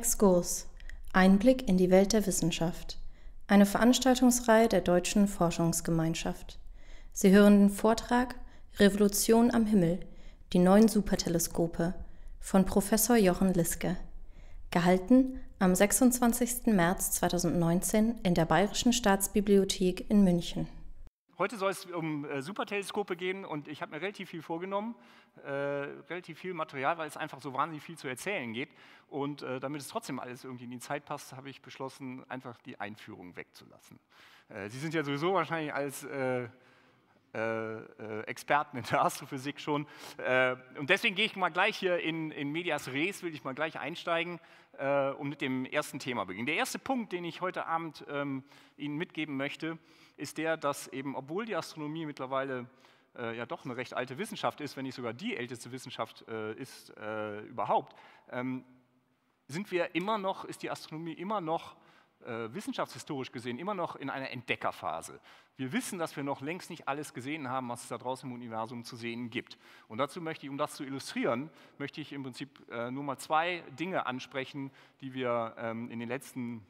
Exkurs. Einblick in die Welt der Wissenschaft. Eine Veranstaltungsreihe der Deutschen Forschungsgemeinschaft. Sie hören den Vortrag Revolution am Himmel. Die neuen Superteleskope von Professor Jochen Liske. Gehalten am 26. März 2019 in der Bayerischen Staatsbibliothek in München. Heute soll es um äh, Superteleskope gehen und ich habe mir relativ viel vorgenommen, äh, relativ viel Material, weil es einfach so wahnsinnig viel zu erzählen geht. Und äh, damit es trotzdem alles irgendwie in die Zeit passt, habe ich beschlossen, einfach die Einführung wegzulassen. Äh, Sie sind ja sowieso wahrscheinlich als äh, äh, Experten in der Astrophysik schon. und deswegen gehe ich mal gleich hier in, in Medias Res, will ich mal gleich einsteigen und mit dem ersten Thema beginnen. Der erste Punkt, den ich heute Abend ähm, Ihnen mitgeben möchte, ist der, dass eben, obwohl die Astronomie mittlerweile äh, ja doch eine recht alte Wissenschaft ist, wenn nicht sogar die älteste Wissenschaft äh, ist äh, überhaupt, ähm, sind wir immer noch, ist die Astronomie immer noch äh, wissenschaftshistorisch gesehen immer noch in einer Entdeckerphase. Wir wissen, dass wir noch längst nicht alles gesehen haben, was es da draußen im Universum zu sehen gibt. Und dazu möchte ich, um das zu illustrieren, möchte ich im Prinzip äh, nur mal zwei Dinge ansprechen, die wir ähm, in den letzten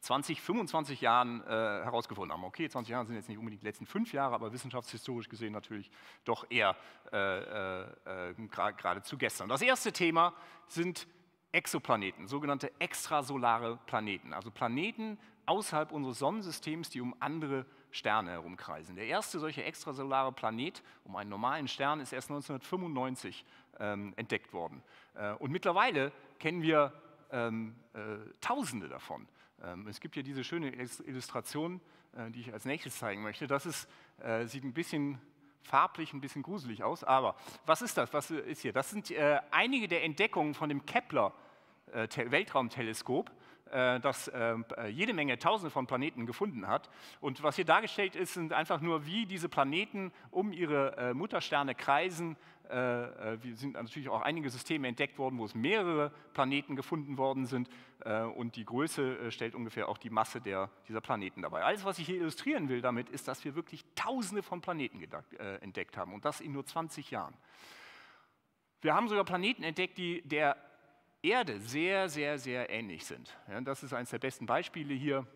20, 25 Jahren äh, herausgefunden haben. Okay, 20 Jahre sind jetzt nicht unbedingt die letzten fünf Jahre, aber wissenschaftshistorisch gesehen natürlich doch eher äh, äh, äh geradezu gestern. Das erste Thema sind Exoplaneten, sogenannte extrasolare Planeten, also Planeten außerhalb unseres Sonnensystems, die um andere Sterne herumkreisen. Der erste solche extrasolare Planet um einen normalen Stern ist erst 1995 ähm, entdeckt worden. Äh, und mittlerweile kennen wir ähm, äh, Tausende davon. Ähm, es gibt hier diese schöne Illustration, äh, die ich als nächstes zeigen möchte. Das ist, äh, sieht ein bisschen farblich, ein bisschen gruselig aus, aber was ist das? Was ist hier? Das sind äh, einige der Entdeckungen von dem Kepler Weltraumteleskop das jede Menge Tausende von Planeten gefunden hat. Und was hier dargestellt ist, sind einfach nur, wie diese Planeten um ihre Muttersterne kreisen äh, äh sind natürlich auch einige Systeme entdeckt worden, wo es mehrere Planeten gefunden worden sind äh, und die Größe äh, stellt ungefähr auch die Masse der, dieser Planeten dabei. Alles, was ich hier illustrieren will damit, ist, dass wir wirklich Tausende von Planeten äh, entdeckt haben und das in nur 20 Jahren. Wir haben sogar Planeten entdeckt, die der Erde sehr, sehr, sehr ähnlich sind. Ja, das ist eines der besten Beispiele hier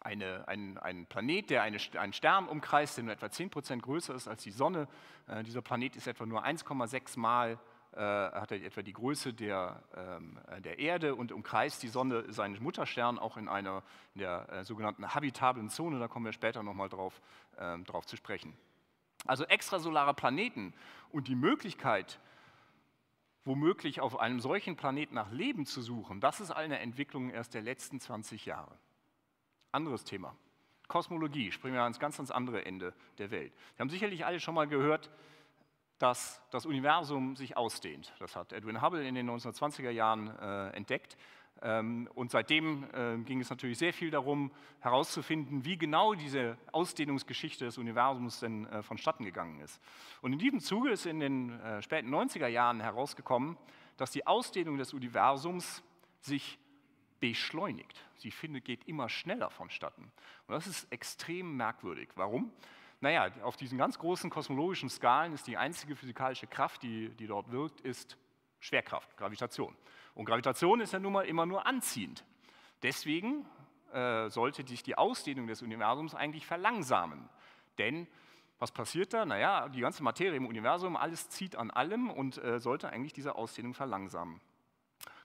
eine, ein, ein, Planet, der eine, einen Stern umkreist, der nur etwa 10% größer ist als die Sonne. Äh, dieser Planet ist etwa nur 1,6 Mal, äh, hat er etwa die Größe der, ähm, der Erde und umkreist die Sonne, seinen Mutterstern, auch in einer in der äh, sogenannten habitablen Zone. Da kommen wir später nochmal drauf, ähm, drauf zu sprechen. Also extrasolare Planeten und die Möglichkeit, womöglich auf einem solchen Planeten nach Leben zu suchen, das ist eine Entwicklung erst der letzten 20 Jahre. Anderes Thema. Kosmologie, springen wir ans ganz, ganz andere Ende der Welt. Wir haben sicherlich alle schon mal gehört, dass das Universum sich ausdehnt. Das hat Edwin Hubble in den 1920er Jahren äh, entdeckt. Ähm, und seitdem äh, ging es natürlich sehr viel darum, herauszufinden, wie genau diese Ausdehnungsgeschichte des Universums denn äh, vonstatten gegangen ist. Und in diesem Zuge ist in den äh, späten 90er Jahren herausgekommen, dass die Ausdehnung des Universums sich beschleunigt. Sie findet, geht immer schneller vonstatten. Und das ist extrem merkwürdig. Warum? Naja, auf diesen ganz großen kosmologischen Skalen ist die einzige physikalische Kraft, die, die dort wirkt, ist Schwerkraft, Gravitation. Und Gravitation ist ja nun mal immer nur anziehend. Deswegen äh, sollte sich die Ausdehnung des Universums eigentlich verlangsamen. Denn was passiert da? Naja, die ganze Materie im Universum, alles zieht an allem und äh, sollte eigentlich diese Ausdehnung verlangsamen.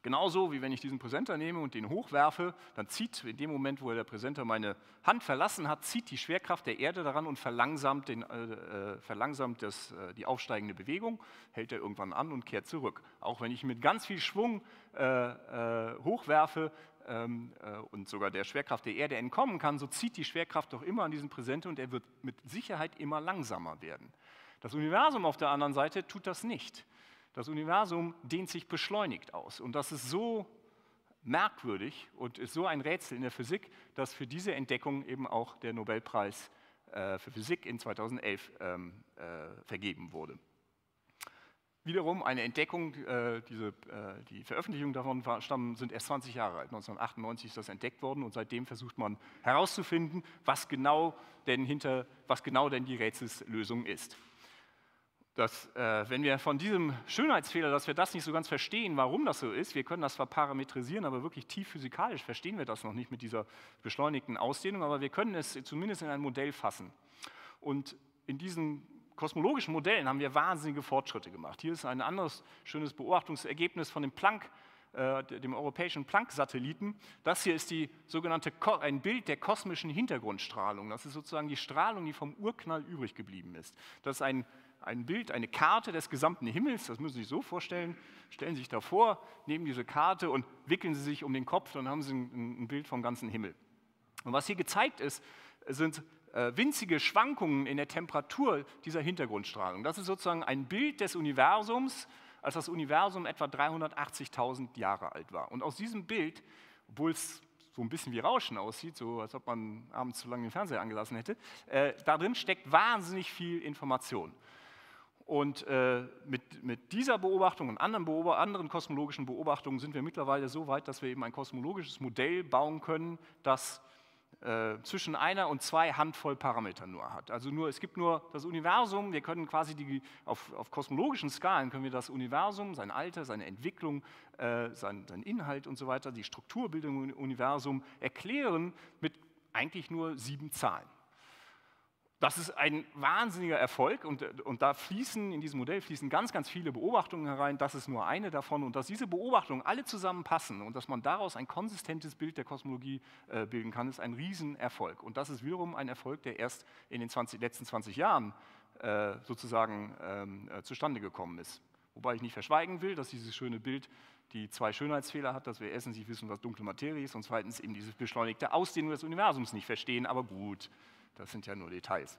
Genauso wie wenn ich diesen Präsenter nehme und den hochwerfe, dann zieht in dem Moment, wo der Präsenter meine Hand verlassen hat, zieht die Schwerkraft der Erde daran und verlangsamt, den, äh, äh, verlangsamt das, äh, die aufsteigende Bewegung, hält er irgendwann an und kehrt zurück. Auch wenn ich mit ganz viel Schwung äh, äh hochwerfe ähm, äh, und sogar der Schwerkraft der Erde entkommen kann, so zieht die Schwerkraft doch immer an diesen Präsenter und er wird mit Sicherheit immer langsamer werden. Das Universum auf der anderen Seite tut das nicht. Das Universum dehnt sich beschleunigt aus. Und das ist so merkwürdig und ist so ein Rätsel in der Physik, dass für diese Entdeckung eben auch der Nobelpreis äh, für Physik in 2011 ähm, äh, vergeben wurde. Wiederum eine Entdeckung, äh, diese, äh, die Veröffentlichungen davon stammen, sind erst 20 Jahre alt. 1998 ist das entdeckt worden und seitdem versucht man herauszufinden, was genau denn, hinter, was genau denn die Rätselslösung ist. Dass äh, wenn wir von diesem Schönheitsfehler, dass wir das nicht so ganz verstehen, warum das so ist, wir können das zwar parametrisieren, aber wirklich tief physikalisch verstehen wir das noch nicht mit dieser beschleunigten Ausdehnung, aber wir können es zumindest in ein Modell fassen. Und in diesen kosmologischen Modellen haben wir wahnsinnige Fortschritte gemacht. Hier ist ein anderes schönes Beobachtungsergebnis von dem Planck, äh, dem europäischen Planck-Satelliten. Das hier ist die sogenannte ein Bild der kosmischen Hintergrundstrahlung. Das ist sozusagen die Strahlung, die vom Urknall übrig geblieben ist. Das ist ein ein Bild, eine Karte des gesamten Himmels, das müssen Sie sich so vorstellen, stellen Sie sich davor, nehmen diese Karte und wickeln Sie sich um den Kopf, dann haben Sie ein, ein Bild vom ganzen Himmel. Und was hier gezeigt ist, sind äh, winzige Schwankungen in der Temperatur dieser Hintergrundstrahlung. Das ist sozusagen ein Bild des Universums, als das Universum etwa 380.000 Jahre alt war. Und aus diesem Bild, obwohl es so ein bisschen wie Rauschen aussieht, so als ob man abends zu lange den Fernseher angelassen hätte, äh, da drin steckt wahnsinnig viel Information. Und äh, mit, mit, dieser Beobachtung und anderen, Beobacht anderen, kosmologischen Beobachtungen sind wir mittlerweile so weit, dass wir eben ein kosmologisches Modell bauen können, das äh, zwischen einer und zwei Handvoll Parametern nur hat. Also nur, es gibt nur das Universum, wir können quasi die, auf, auf kosmologischen Skalen können wir das Universum, sein Alter, seine Entwicklung, äh, sein, sein Inhalt und so weiter, die Strukturbildung im Universum erklären mit eigentlich nur sieben Zahlen. Das ist ein wahnsinniger Erfolg und, und da fließen, in diesem Modell fließen ganz, ganz viele Beobachtungen herein. Das ist nur eine davon und dass diese Beobachtungen alle zusammenpassen und dass man daraus ein konsistentes Bild der Kosmologie äh, bilden kann, ist ein Riesenerfolg. Und das ist wiederum ein Erfolg, der erst in den 20, letzten 20 Jahren äh, sozusagen ähm, äh, zustande gekommen ist. Wobei ich nicht verschweigen will, dass dieses schöne Bild die zwei Schönheitsfehler hat, dass wir erstens nicht wissen, was dunkle Materie ist und zweitens eben diese beschleunigte Ausdehnung des Universums nicht verstehen, aber gut. Das sind ja nur Details.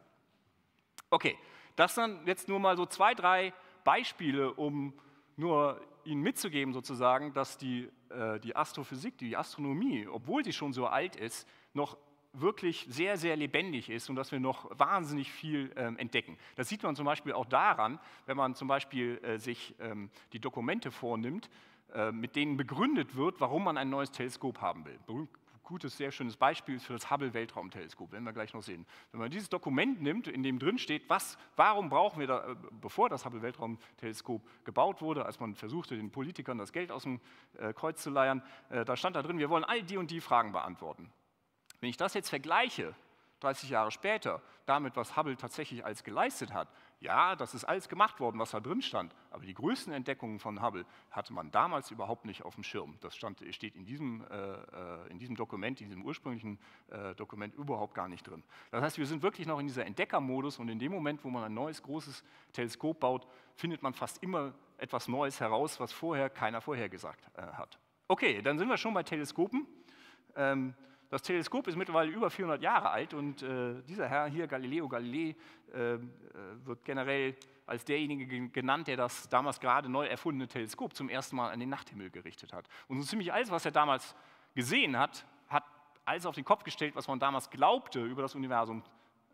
Okay, das dann jetzt nur mal so zwei, drei Beispiele, um nur Ihnen mitzugeben sozusagen, dass die, äh, die Astrophysik, die Astronomie, obwohl sie schon so alt ist, noch wirklich sehr, sehr lebendig ist und dass wir noch wahnsinnig viel ähm, entdecken. Das sieht man zum Beispiel auch daran, wenn man zum Beispiel äh, sich ähm, die Dokumente vornimmt, äh, mit denen begründet wird, warum man ein neues Teleskop haben will gutes, sehr schönes Beispiel für das Hubble-Weltraumteleskop, werden wir gleich noch sehen. Wenn man dieses Dokument nimmt, in dem drin steht, was, warum brauchen wir da, äh, bevor das Hubble-Weltraumteleskop gebaut wurde, als man versuchte, den Politikern das Geld aus dem äh, Kreuz zu leiern, äh, da stand da drin, wir wollen all die und die Fragen beantworten. Wenn ich das jetzt vergleiche 30 Jahre später damit, was Hubble tatsächlich als geleistet hat, ja, das ist alles gemacht worden, was da drin stand, aber die größten Entdeckungen von Hubble hatte man damals überhaupt nicht auf dem Schirm. Das stand, steht in diesem, äh, äh, in diesem Dokument, in diesem ursprünglichen äh, Dokument überhaupt gar nicht drin. Das heißt, wir sind wirklich noch in dieser Entdeckermodus und in dem Moment, wo man ein neues großes Teleskop baut, findet man fast immer etwas Neues heraus, was vorher keiner vorhergesagt äh, hat. Okay, dann sind wir schon bei Teleskopen. Ähm, das Teleskop ist mittlerweile über 400 Jahre alt und äh, dieser Herr hier, Galileo Galilei, äh, äh, wird generell als derjenige genannt, der das damals gerade neu erfundene Teleskop zum ersten Mal an den Nachthimmel gerichtet hat. Und so ziemlich alles, was er damals gesehen hat, hat alles auf den Kopf gestellt, was man damals glaubte, über das Universum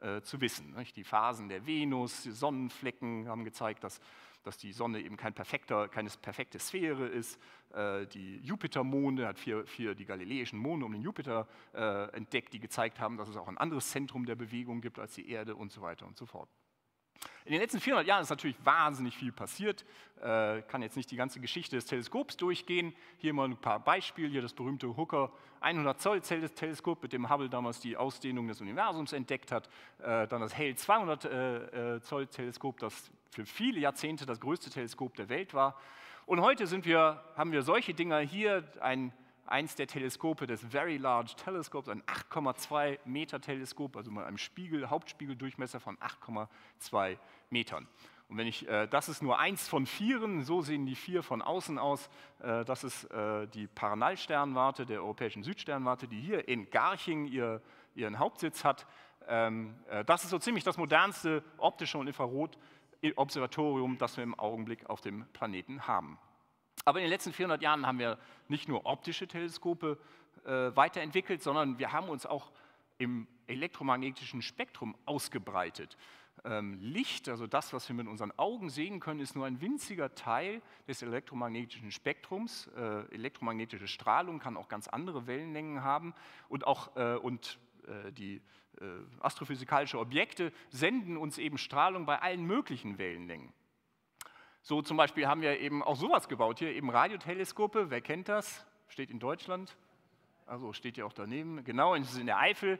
äh, zu wissen. Nicht? Die Phasen der Venus, die Sonnenflecken haben gezeigt, dass dass die Sonne eben kein perfekter, keine perfekte Sphäre ist. Äh, die Jupitermonde hat vier, vier die galileischen Monde um den Jupiter äh, entdeckt, die gezeigt haben, dass es auch ein anderes Zentrum der Bewegung gibt als die Erde und so weiter und so fort. In den letzten 400 Jahren ist natürlich wahnsinnig viel passiert. Äh, kann jetzt nicht die ganze Geschichte des Teleskops durchgehen. Hier mal ein paar Beispiele. Hier das berühmte Hooker 100 Zoll Teleskop, mit dem Hubble damals die Ausdehnung des Universums entdeckt hat. Äh, dann das Hale 200 äh, äh, Zoll Teleskop, das für viele Jahrzehnte das größte Teleskop der Welt war. Und heute wir, haben wir solche Dinger hier, ein eins der Teleskope des Very Large Telescopes, ein 8,2 Meter Teleskop, also mit einem Spiegel, Hauptspiegeldurchmesser von 8,2 Metern. Und wenn ich, äh, das ist nur eins von vieren, so sehen die vier von außen aus. Äh, das ist äh, die Paranal-Sternwarte der europäischen Südsternwarte, die hier in Garching ihr, ihren Hauptsitz hat. Ähm, äh, das ist so ziemlich das modernste optische und Infrarot-Observatorium, das wir im Augenblick auf dem Planeten haben. Aber in den letzten 400 Jahren haben wir nicht nur optische Teleskope äh, weiterentwickelt, sondern wir haben uns auch im elektromagnetischen Spektrum ausgebreitet. Ähm, Licht, also das, was wir mit unseren Augen sehen können, ist nur ein winziger Teil des elektromagnetischen Spektrums. Äh, elektromagnetische Strahlung kann auch ganz andere Wellenlängen haben und auch äh, und, äh, die äh, astrophysikalische Objekte senden uns eben Strahlung bei allen möglichen Wellenlängen. So zum Beispiel haben wir eben auch sowas gebaut hier, eben Radioteleskope. Wer kennt das? Steht in Deutschland. Also steht ja auch daneben. Genau, ist in der Eifel,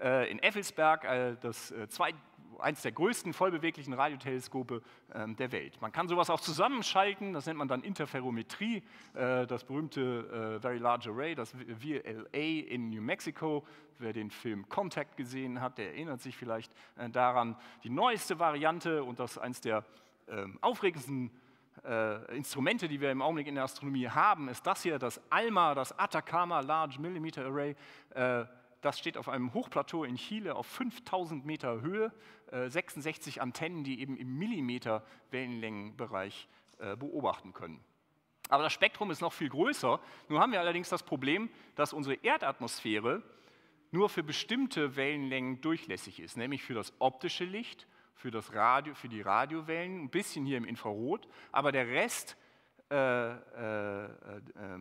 äh, in Effelsberg, äh, das äh, zwei, eines der größten vollbeweglichen Radioteleskope ähm, der Welt. Man kann sowas auch zusammenschalten, das nennt man dann Interferometrie, äh, das berühmte äh, Very Large Array, das VLA in New Mexico. Wer den Film Contact gesehen hat, der erinnert sich vielleicht äh, daran. Die neueste Variante und das eines der ähm, aufregendsten äh, Instrumente, die wir im Augenblick in der Astronomie haben, ist das hier, das ALMA, das Atacama Large Millimeter Array. Äh, das steht auf einem Hochplateau in Chile auf 5000 Meter Höhe, äh, 66 Antennen, die eben im Millimeter Wellenlängenbereich äh, beobachten können. Aber das Spektrum ist noch viel größer. Nun haben wir allerdings das Problem, dass unsere Erdatmosphäre nur für bestimmte Wellenlängen durchlässig ist, nämlich für das optische Licht für, das Radio, für die Radiowellen, ein bisschen hier im Infrarot, aber der Rest, äh, äh, äh,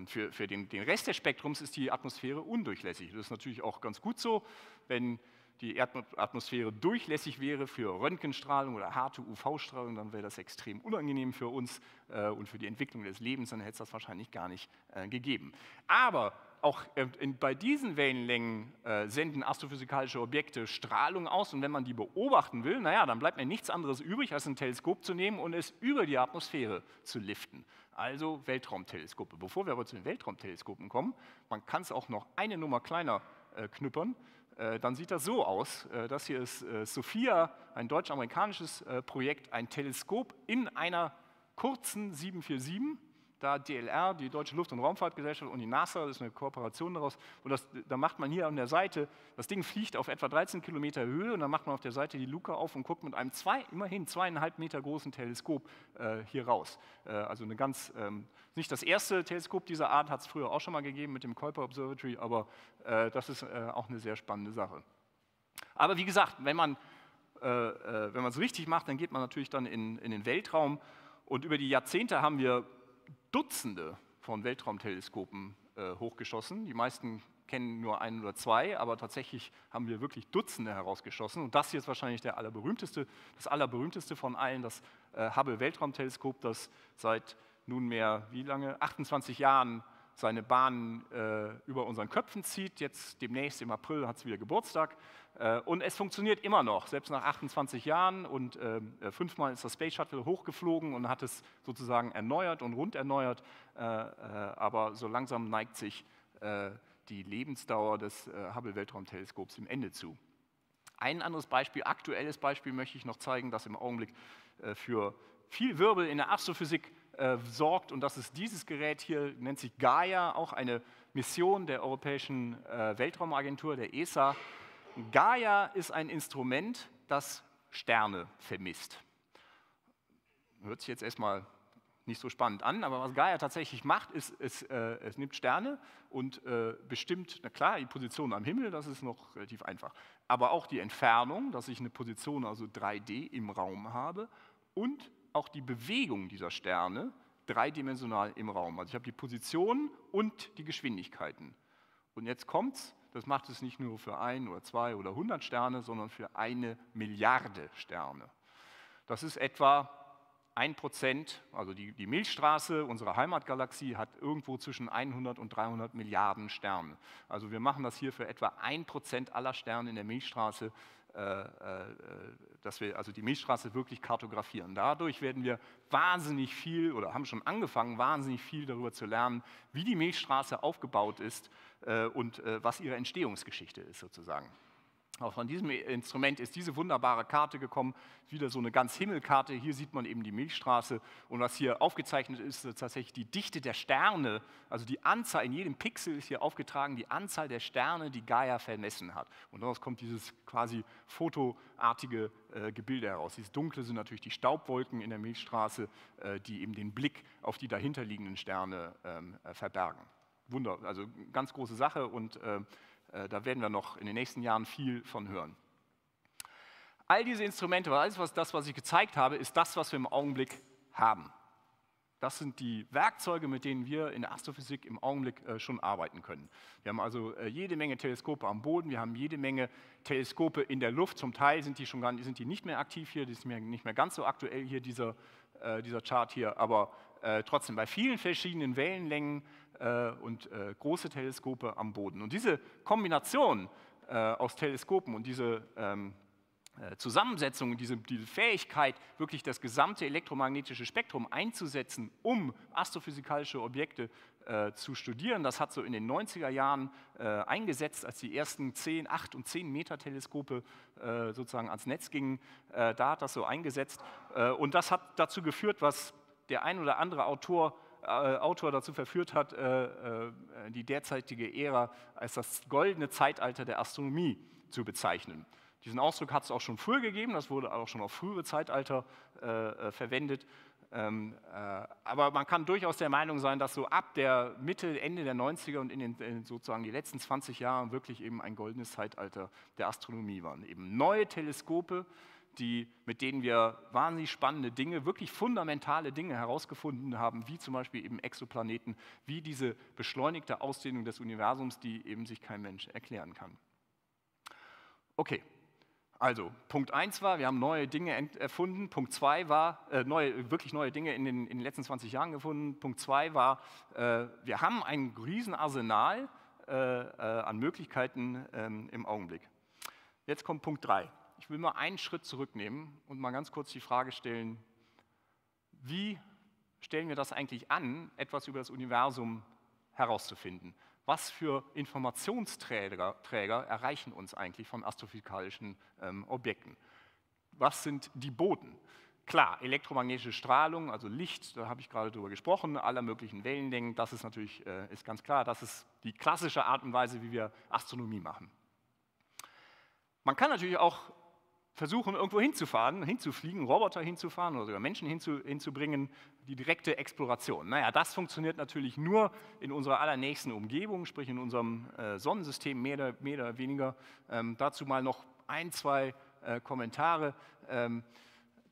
für, für den, den, Rest des Spektrums ist die Atmosphäre undurchlässig. Das ist natürlich auch ganz gut so, wenn die Erdatmosphäre durchlässig wäre für Röntgenstrahlung oder harte UV-Strahlung, dann wäre das extrem unangenehm für uns äh, und für die Entwicklung des Lebens, dann hätte es das wahrscheinlich gar nicht äh, gegeben. Aber auch äh, in, bei diesen Wellenlängen äh, senden astrophysikalische Objekte Strahlung aus und wenn man die beobachten will, naja, dann bleibt mir nichts anderes übrig, als ein Teleskop zu nehmen und es über die Atmosphäre zu liften. Also Weltraumteleskope. Bevor wir aber zu den Weltraumteleskopen kommen, man kann es auch noch eine Nummer kleiner äh, knüppern, äh, dann sieht das so aus. Äh, das hier ist äh, Sophia, ein deutsch-amerikanisches Projekt, ein Teleskop in einer kurzen 747 da DLR, die Deutsche Luft- und Raumfahrtgesellschaft und die NASA, das ist eine Kooperation daraus. Und das, da macht man hier an der Seite, das Ding fliegt auf etwa 13 Kilometer Höhe und dann macht man auf der Seite die Luke auf und guckt mit einem zwei, immerhin zweieinhalb Meter großen Teleskop äh, hier raus. Äh, also eine ganz, ähm, nicht das erste Teleskop dieser Art, hat es früher auch schon mal gegeben mit dem Kuiper Observatory, aber äh, das ist äh, auch eine sehr spannende Sache. Aber wie gesagt, wenn man äh, äh, wenn man es richtig macht, dann geht man natürlich dann in, in den Weltraum. Und über die Jahrzehnte haben wir Dutzende von Weltraumteleskopen äh, hochgeschossen. Die meisten kennen nur ein oder zwei, aber tatsächlich haben wir wirklich Dutzende herausgeschossen. Und das hier ist wahrscheinlich der allerberühmteste, das allerberühmteste von allen, das äh, Hubble Weltraumteleskop, das seit nunmehr wie lange? 28 Jahren seine Bahn äh, über unseren Köpfen zieht. Jetzt demnächst im April hat es wieder Geburtstag. Äh, und es funktioniert immer noch, selbst nach 28 Jahren. Und ähm, äh, fünfmal ist das Space Shuttle hochgeflogen und hat es sozusagen erneuert und rund erneuert. Äh, aber so langsam neigt sich die Lebensdauer des Hubble Weltraumteleskops im Ende zu. Ein anderes Beispiel, aktuelles Beispiel möchte ich noch zeigen, das im Augenblick für viel Wirbel in der Astrophysik sorgt. Und das ist dieses Gerät hier, nennt sich Gaia, auch eine Mission der Europäischen Weltraumagentur, der ESA. Gaia ist ein Instrument, das Sterne vermisst. Hört sich jetzt erstmal nicht so spannend an, aber was Gaia tatsächlich macht, ist, es, äh, es nimmt Sterne und äh, bestimmt, na klar, die Position am Himmel, das ist noch relativ einfach, aber auch die Entfernung, dass ich eine Position, also 3D im Raum habe und auch die Bewegung dieser Sterne dreidimensional im Raum. Also ich habe die Position und die Geschwindigkeiten. Und jetzt kommt's, das macht es nicht nur für ein oder zwei oder hundert Sterne, sondern für eine Milliarde Sterne. Das ist etwa ein Prozent, also die, die Milchstraße, unsere Heimatgalaxie, hat irgendwo zwischen 100 und 300 Milliarden Sterne. Also wir machen das hier für etwa ein Prozent aller Sterne in der Milchstraße, dass wir also die Milchstraße wirklich kartografieren. Dadurch werden wir wahnsinnig viel oder haben schon angefangen, wahnsinnig viel darüber zu lernen, wie die Milchstraße aufgebaut ist äh, und äh, was ihre Entstehungsgeschichte ist sozusagen. Auch von diesem Instrument ist diese wunderbare Karte gekommen, wieder so eine ganz Himmelkarte. Hier sieht man eben die Milchstraße und was hier aufgezeichnet ist, ist tatsächlich die Dichte der Sterne, also die Anzahl, in jedem Pixel ist hier aufgetragen die Anzahl der Sterne, die Gaia vermessen hat. Und daraus kommt dieses quasi fotoartige äh, Gebilde heraus. Dieses Dunkle sind natürlich die Staubwolken in der Milchstraße, äh, die eben den Blick auf die dahinterliegenden Sterne ähm, äh, verbergen. Wunder, also ganz große Sache und äh, äh, da werden wir noch in den nächsten Jahren viel von hören. All diese Instrumente, alles was, das, was ich gezeigt habe, ist das, was wir im Augenblick haben. Das sind die Werkzeuge, mit denen wir in der Astrophysik im Augenblick äh, schon arbeiten können. Wir haben also äh, jede Menge Teleskope am Boden, wir haben jede Menge Teleskope in der Luft. Zum Teil sind die schon gar, sind die nicht mehr aktiv hier, das ist nicht mehr ganz so aktuell hier dieser äh, dieser Chart hier, aber äh, trotzdem bei vielen verschiedenen Wellenlängen äh, und äh, große Teleskope am Boden. Und diese Kombination äh, aus Teleskopen und diese ähm, äh, Zusammensetzung, diese, diese Fähigkeit, wirklich das gesamte elektromagnetische Spektrum einzusetzen, um astrophysikalische Objekte äh, zu studieren. Das hat so in den 90er Jahren äh, eingesetzt, als die ersten 10, 8 und 10 Meter Teleskope äh, sozusagen ans Netz gingen. Da hat das so eingesetzt. Und das hat dazu geführt, was der ein oder andere Autor Autor dazu verführt hat, die derzeitige Ära als das goldene Zeitalter der Astronomie zu bezeichnen. Diesen Ausdruck hat es auch schon früher gegeben, das wurde auch schon auf frühere Zeitalter äh, äh, verwendet. Ähm, äh, aber man kann durchaus der Meinung sein, dass so ab der Mitte, Ende der 90er und in den in sozusagen die letzten 20 Jahren wirklich eben ein goldenes Zeitalter der Astronomie waren. Eben neue Teleskope, die, mit denen wir wahnsinnig spannende Dinge, wirklich fundamentale Dinge herausgefunden haben, wie zum Beispiel eben Exoplaneten, wie diese beschleunigte Ausdehnung des Universums, die eben sich kein Mensch erklären kann. Okay, also, Punkt 1 war, wir haben neue Dinge erfunden. Punkt 2 war, äh, neue, wirklich neue Dinge in den, in den, letzten 20 Jahren gefunden. Punkt 2 war, äh, wir haben ein Riesenarsenal äh, äh, an Möglichkeiten ähm, im Augenblick. Jetzt kommt Punkt 3. Ich will mal einen Schritt zurücknehmen und mal ganz kurz die Frage stellen, wie stellen wir das eigentlich an, etwas über das Universum herauszufinden? was für Informationsträger Träger erreichen uns eigentlich von astrophysikalischen ähm, Objekten. Was sind die Boden? Klar, elektromagnetische Strahlung, also Licht, da habe ich gerade drüber gesprochen, aller möglichen Wellenlängen, das ist natürlich äh, ist ganz klar, das ist die klassische Art und Weise, wie wir Astronomie machen. Man kann natürlich auch versuchen, irgendwo hinzufahren, hinzufliegen, Roboter hinzufahren oder sogar Menschen hinzu, hinzubringen, die direkte Exploration. Naja, das funktioniert natürlich nur in unserer allernächsten Umgebung, sprich in unserem äh, Sonnensystem mehr oder, mehr oder weniger. Ähm, dazu mal noch ein, zwei äh, Kommentare. Ähm,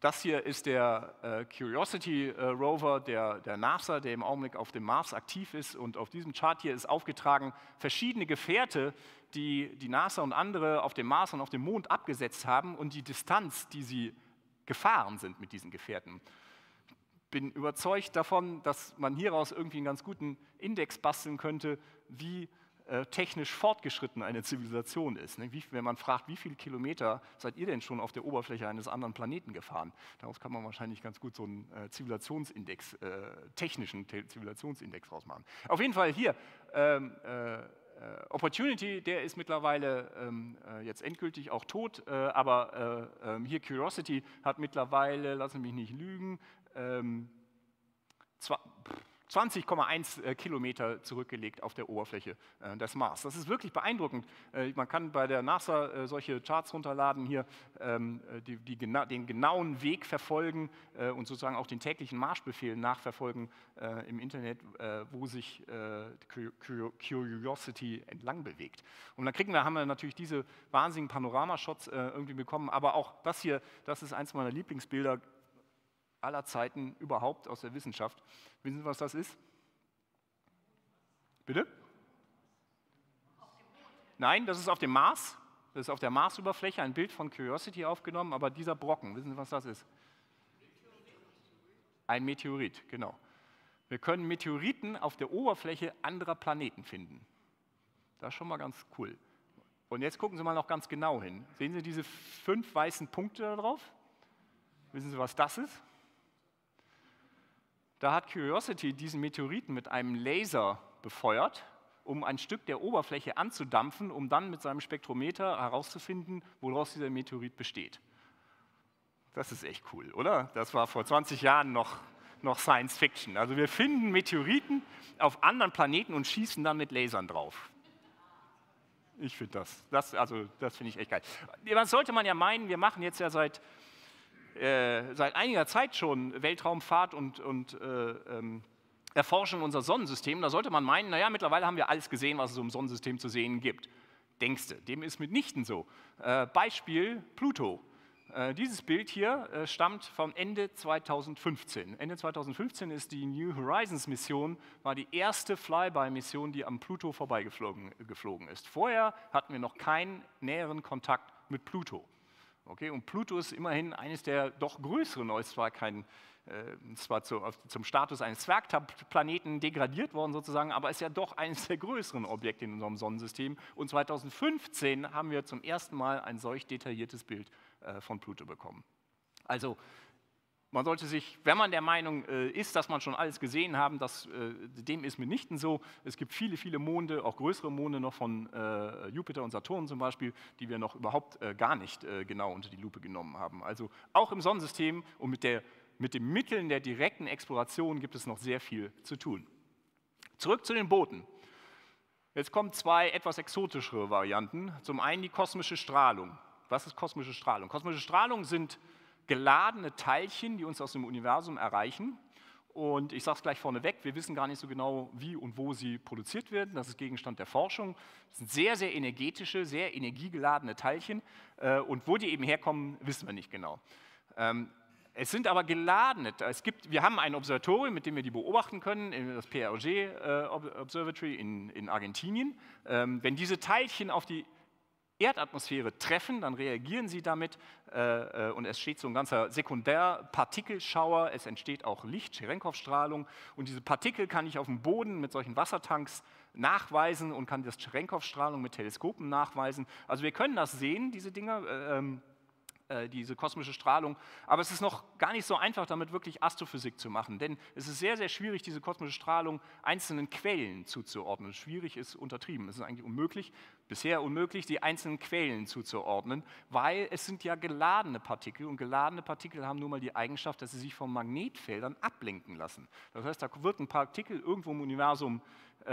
das hier ist der äh, Curiosity äh, Rover der, der, NASA, der im Augenblick auf dem Mars aktiv ist. Und auf diesem Chart hier ist aufgetragen verschiedene Gefährte, die die NASA und andere auf dem Mars und auf dem Mond abgesetzt haben und die Distanz, die sie gefahren sind mit diesen Gefährten. Ich bin überzeugt davon, dass man hieraus irgendwie einen ganz guten Index basteln könnte, wie äh, technisch fortgeschritten eine Zivilisation ist. Ne? Wenn man fragt, wie viele Kilometer seid ihr denn schon auf der Oberfläche eines anderen Planeten gefahren? Daraus kann man wahrscheinlich ganz gut so einen äh, Zivilisationsindex, äh, technischen Zivilisationsindex rausmachen. Auf jeden Fall hier, ähm, äh, äh, Opportunity, der ist mittlerweile ähm, äh, jetzt endgültig auch tot, aber äh, ähm, hier Curiosity hat mittlerweile, lassen mich nicht lügen, zwei, 20,1 äh, Kilometer zurückgelegt auf der Oberfläche äh, des Mars. Das ist wirklich beeindruckend. Äh, man kann bei der NASA solche Charts runterladen, hier ähm, die, die, den genauen Weg verfolgen und sozusagen auch den täglichen Marschbefehl nachverfolgen im Internet, wo sich Curiosity entlang bewegt. Und dann kriegen wir, haben wir natürlich diese wahnsinnigen Panoramashots irgendwie bekommen, aber auch das hier, das ist eins meiner Lieblingsbilder, aller Zeiten überhaupt aus der Wissenschaft. Wissen Sie, was das ist? Bitte? Nein, das ist auf dem Mars. Das ist auf der Marsoberfläche ein Bild von Curiosity aufgenommen, aber dieser Brocken, wissen Sie, was das ist? Ein Meteorit, genau. Wir können Meteoriten auf der Oberfläche anderer Planeten finden. Das ist schon mal ganz cool. Und jetzt gucken Sie mal noch ganz genau hin. Sehen Sie diese fünf weißen Punkte da drauf? Wissen Sie, was das ist? Da hat Curiosity diesen Meteoriten mit einem Laser befeuert, um ein Stück der Oberfläche anzudampfen, um dann mit seinem Spektrometer herauszufinden, woraus dieser Meteorit besteht. Das ist echt cool, oder? Das war vor 20 Jahren noch, noch Science Fiction. Also wir finden Meteoriten auf anderen Planeten und schießen dann mit Lasern drauf. Ich finde das, das, also das finde ich echt geil. Was sollte man ja meinen, wir machen jetzt ja seit äh, seit einiger Zeit schon Weltraumfahrt und, und äh, ähm, erforschen unser Sonnensystem. Da sollte man meinen, naja, mittlerweile haben wir alles gesehen, was es im Sonnensystem zu sehen gibt. Denkste, dem ist mitnichten so. Äh, Beispiel Pluto. Äh, dieses Bild hier äh, stammt von Ende 2015. Ende 2015 ist die New Horizons Mission, war die erste Flyby-Mission, die am Pluto vorbeigeflogen geflogen ist. Vorher hatten wir noch keinen näheren Kontakt mit Pluto. Okay, und Pluto ist immerhin eines der doch größeren, ist zwar kein äh, zwar zu, zum Status eines Zwergplaneten degradiert worden sozusagen, aber ist ja doch eines der größeren Objekte in unserem Sonnensystem. Und 2015 haben wir zum ersten Mal ein solch detailliertes Bild äh, von Pluto bekommen. Also man sollte sich, wenn man der Meinung äh, ist, dass man schon alles gesehen haben, das, äh, dem ist mitnichten so. Es gibt viele, viele Monde, auch größere Monde noch von äh, Jupiter und Saturn zum Beispiel, die wir noch überhaupt gar nicht genau unter die Lupe genommen haben. Also auch im Sonnensystem und mit, der, mit den Mitteln der direkten Exploration gibt es noch sehr viel zu tun. Zurück zu den Booten. Jetzt kommen zwei etwas exotischere Varianten. Zum einen die kosmische Strahlung. Was ist kosmische Strahlung? Kosmische Strahlung sind geladene Teilchen, die uns aus dem Universum erreichen. Und ich sage es gleich vorneweg, wir wissen gar nicht so genau, wie und wo sie produziert werden. Das ist Gegenstand der Forschung. Das sind sehr, sehr energetische, sehr energiegeladene Teilchen. Äh, und wo die eben herkommen, wissen wir nicht genau. Ähm, es sind aber geladene. Es gibt, wir haben ein Observatorium, mit dem wir die beobachten können, das PRG äh, Observatory in, in Argentinien. Ähm, wenn diese Teilchen auf die Erdatmosphäre treffen, dann reagieren sie damit äh, äh, und es steht so ein ganzer Sekundärpartikelschauer, es entsteht auch Licht, Cherenkov-Strahlung und diese Partikel kann ich auf dem Boden mit solchen Wassertanks nachweisen und kann das Cherenkov-Strahlung mit Teleskopen nachweisen. Also wir können das sehen, diese Dinger. Äh, ähm, äh, diese kosmische Strahlung. Aber es ist noch gar nicht so einfach, damit wirklich Astrophysik zu machen, denn es ist sehr, sehr schwierig, diese kosmische Strahlung einzelnen Quellen zuzuordnen. Schwierig ist untertrieben, es ist eigentlich unmöglich, bisher unmöglich, die einzelnen Quellen zuzuordnen, weil es sind ja geladene Partikel und geladene Partikel haben nun mal die Eigenschaft, dass sie sich von Magnetfeldern ablenken lassen. Das heißt, da wird ein Partikel irgendwo im Universum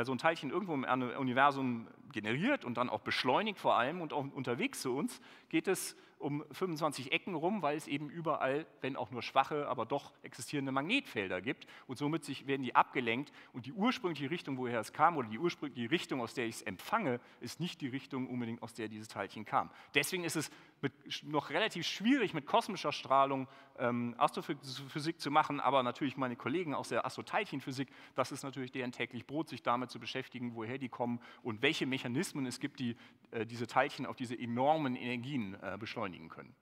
so ein Teilchen irgendwo im Universum generiert und dann auch beschleunigt vor allem und auch unterwegs zu uns, geht es um 25 Ecken rum, weil es eben überall, wenn auch nur schwache, aber doch existierende Magnetfelder gibt. Und somit sich, werden die abgelenkt und die ursprüngliche Richtung, woher es kam, oder die ursprüngliche Richtung, aus der ich es empfange, ist nicht die Richtung unbedingt, aus der dieses Teilchen kam. Deswegen ist es mit, noch relativ schwierig, mit kosmischer Strahlung ähm, Astrophysik zu machen, aber natürlich meine Kollegen aus der Astroteilchenphysik, das ist natürlich deren täglich Brot, sich damit zu beschäftigen, woher die kommen und welche Mechanismen es gibt, die äh, diese Teilchen auf diese enormen Energien äh, beschleunigen können.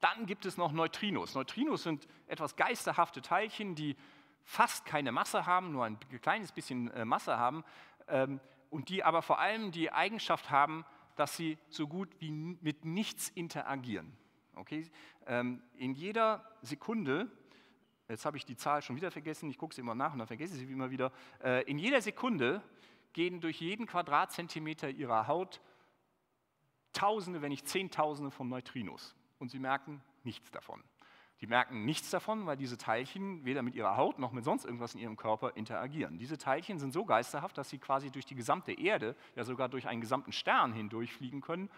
Dann gibt es noch Neutrinos. Neutrinos sind etwas geisterhafte Teilchen, die fast keine Masse haben, nur ein kleines bisschen äh, Masse haben ähm, und die aber vor allem die Eigenschaft haben, dass sie so gut wie mit nichts interagieren. Okay? Ähm, in jeder Sekunde, jetzt habe ich die Zahl schon wieder vergessen, ich gucke sie immer nach und dann vergesse ich sie immer wieder, äh, in jeder Sekunde gehen durch jeden Quadratzentimeter ihrer Haut Tausende, wenn nicht Zehntausende von Neutrinos. Und sie merken nichts davon. Die merken nichts davon, weil diese Teilchen weder mit ihrer Haut noch mit sonst irgendwas in ihrem Körper interagieren. Diese Teilchen sind so geisterhaft, dass sie quasi durch die gesamte Erde, ja sogar durch einen gesamten Stern hindurchfliegen können,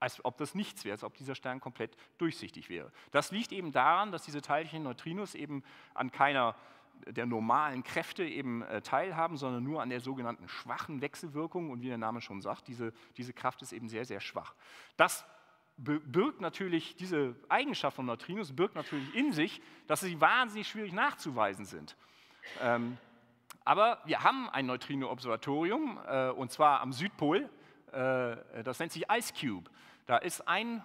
als ob das nichts wäre, als ob dieser Stern komplett durchsichtig wäre. Das liegt eben daran, dass diese Teilchen Neutrinos eben an keiner der normalen Kräfte eben äh, teilhaben, sondern nur an der sogenannten schwachen Wechselwirkung. Und wie der Name schon sagt, diese, diese Kraft ist eben sehr, sehr schwach. Das birgt natürlich, diese Eigenschaft von Neutrinos birgt natürlich in sich, dass sie wahnsinnig schwierig nachzuweisen sind. Ähm, aber wir haben ein Neutrino-Observatorium, äh, und zwar am Südpol. Äh, das nennt sich Ice Cube. Da ist ein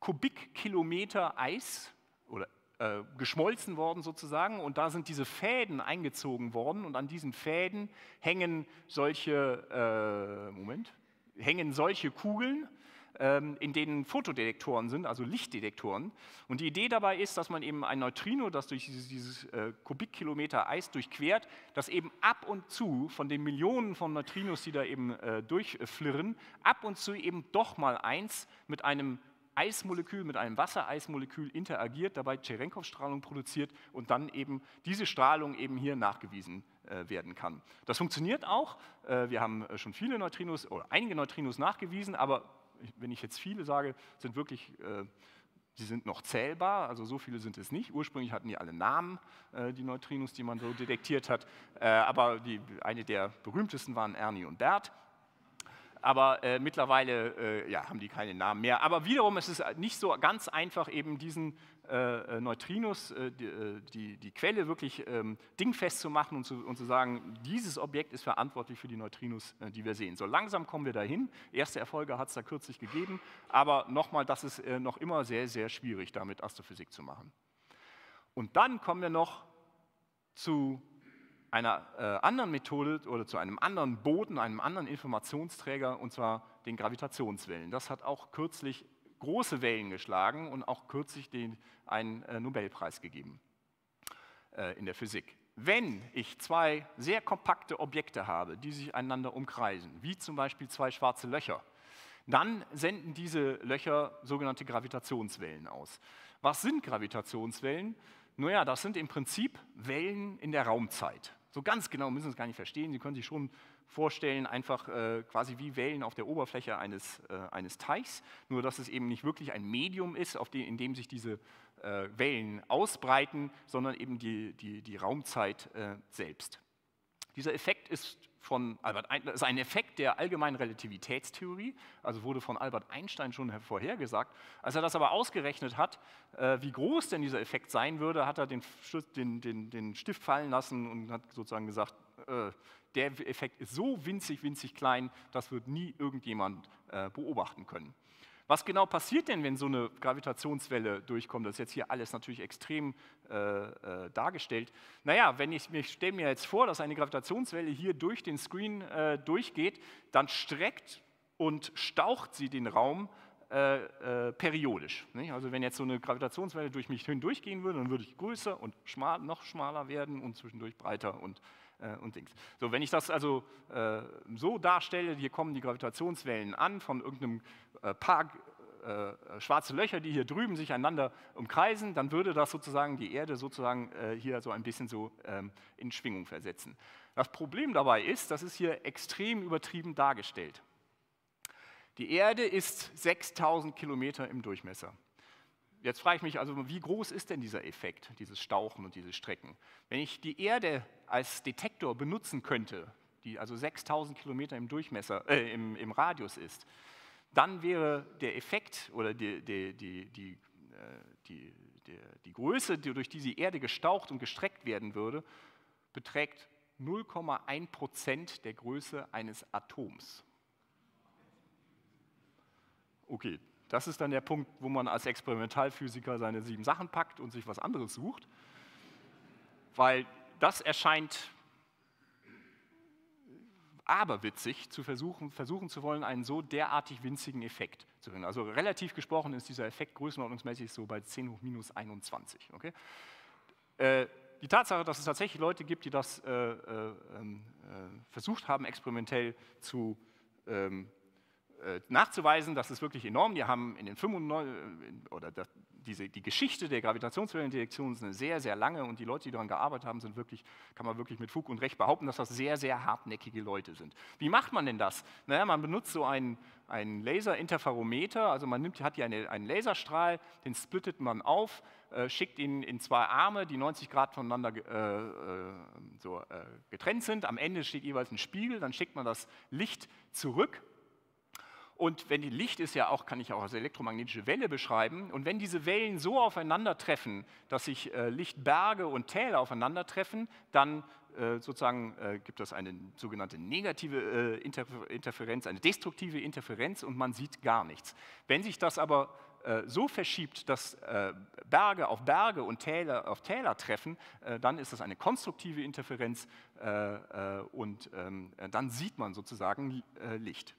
Kubikkilometer Eis oder äh, geschmolzen worden sozusagen und da sind diese Fäden eingezogen worden und an diesen Fäden hängen solche, äh, Moment, hängen solche Kugeln, in denen Fotodetektoren sind, also Lichtdetektoren. Und die Idee dabei ist, dass man eben ein Neutrino, das durch dieses, äh, Kubikkilometer Eis durchquert, das eben ab und zu von den Millionen von Neutrinos, die da eben äh, durchflirren, ab und zu eben doch mal eins mit einem Eismolekül mit einem Wassereismolekül interagiert, dabei Cherenkov-Strahlung produziert und dann eben diese Strahlung eben hier nachgewiesen äh, werden kann. Das funktioniert auch. Wir haben schon viele Neutrinos oder einige Neutrinos nachgewiesen, aber wenn ich jetzt viele sage, sind wirklich, äh, sie sind noch zählbar, also so viele sind es nicht. Ursprünglich hatten die alle Namen, äh, die Neutrinos, die man so detektiert hat, äh, aber die, eine der berühmtesten waren Ernie und Bert. Aber äh, mittlerweile äh, ja, haben die keine Namen mehr. Aber wiederum ist es nicht so ganz einfach, eben diesen äh, äh Neutrinos, äh, die, äh, die, die, Quelle wirklich ähm, dingfest zu machen und zu, und zu, sagen, dieses Objekt ist verantwortlich für die Neutrinos, die wir sehen. So langsam kommen wir dahin. Erste Erfolge hat es da kürzlich gegeben, aber nochmal, das ist noch immer sehr, sehr schwierig, damit Astrophysik zu machen. Und dann kommen wir noch zu einer äh, anderen Methode oder zu einem anderen Boden, einem anderen Informationsträger, und zwar den Gravitationswellen. Das hat auch kürzlich große Wellen geschlagen und auch kürzlich den, einen äh, Nobelpreis gegeben äh, in der Physik. Wenn ich zwei sehr kompakte Objekte habe, die sich einander umkreisen, wie zum Beispiel zwei schwarze Löcher, dann senden diese Löcher sogenannte Gravitationswellen aus. Was sind Gravitationswellen? Naja, das sind im Prinzip Wellen in der Raumzeit. So ganz genau müssen Sie es gar nicht verstehen. Sie können sich schon vorstellen, einfach äh, quasi wie Wellen auf der Oberfläche eines, äh, eines Teichs, nur dass es eben nicht wirklich ein Medium ist, auf die, in dem sich diese äh, Wellen ausbreiten, sondern eben die, die, die Raumzeit äh, selbst. Dieser Effekt ist von Albert Einstein, ist ein Effekt der allgemeinen Relativitätstheorie, also wurde von Albert Einstein schon vorhergesagt. Als er das aber ausgerechnet hat, äh, wie groß denn dieser Effekt sein würde, hat er den, den, den, den Stift fallen lassen und hat sozusagen gesagt, äh, der Effekt ist so winzig, winzig klein, das wird nie irgendjemand äh, beobachten können. Was genau passiert denn, wenn so eine Gravitationswelle durchkommt? Das ist jetzt hier alles natürlich extrem äh, äh, dargestellt. Naja, wenn ich, ich stelle mir jetzt vor, dass eine Gravitationswelle hier durch den Screen äh, durchgeht, dann streckt und staucht sie den Raum äh, äh, periodisch. Nicht? Also wenn jetzt so eine Gravitationswelle durch mich hindurchgehen würde, dann würde ich größer und schmal, noch schmaler werden und zwischendurch breiter und äh, und Dings. So, wenn ich das also äh, so darstelle, hier kommen die Gravitationswellen an von irgendeinem äh, paar äh, schwarze Löcher, die hier drüben sich einander umkreisen, dann würde das sozusagen die Erde sozusagen äh, hier so ein bisschen so ähm, in Schwingung versetzen. Das Problem dabei ist, das ist hier extrem übertrieben dargestellt. Die Erde ist 6000 Kilometer im Durchmesser. Jetzt frage ich mich also, wie groß ist denn dieser Effekt, dieses Stauchen und diese Strecken? Wenn ich die Erde als Detektor benutzen könnte, die also 6000 Kilometer im Durchmesser, äh, im, im, Radius ist, dann wäre der Effekt oder die, die, die, die, äh, die Größe, die durch diese Erde gestaucht und gestreckt werden würde, beträgt 0,1 Prozent der Größe eines Atoms. Okay, das ist dann der Punkt, wo man als Experimentalphysiker seine sieben Sachen packt und sich was anderes sucht, weil das erscheint aberwitzig, zu versuchen, versuchen zu wollen, einen so derartig winzigen Effekt zu finden. Also relativ gesprochen ist dieser Effekt größenordnungsmäßig so bei 10 hoch minus 21. Okay? Äh, die Tatsache, dass es tatsächlich Leute gibt, die das äh, äh, ähm, äh versucht haben, experimentell zu ähm, äh, nachzuweisen, das ist wirklich enorm. Wir haben in den 95, äh, oder diese, die Geschichte der Gravitationswellendetektion ist eine sehr, sehr lange und die Leute, die daran gearbeitet haben, sind wirklich, kann man wirklich mit Fug und Recht behaupten, dass das sehr, sehr hartnäckige Leute sind. Wie macht man denn das? Naja, man benutzt so einen, einen Laserinterferometer, also man nimmt, hat hier eine, einen Laserstrahl, den splittet man auf, äh, schickt ihn in zwei Arme, die 90 Grad voneinander äh, äh, so, äh, getrennt sind. Am Ende steht jeweils ein Spiegel, dann schickt man das Licht zurück und wenn die Licht ist ja auch, kann ich auch als elektromagnetische Welle beschreiben. Und wenn diese Wellen so aufeinandertreffen, dass sich äh, Lichtberge und Täler aufeinandertreffen, dann äh, sozusagen äh, gibt es eine sogenannte negative äh, Interfer Interferenz, eine destruktive Interferenz und man sieht gar nichts. Wenn sich das aber äh, so verschiebt, dass äh, Berge auf Berge und Täler auf Täler treffen, dann ist das eine konstruktive Interferenz und ähm, dann sieht man sozusagen Licht.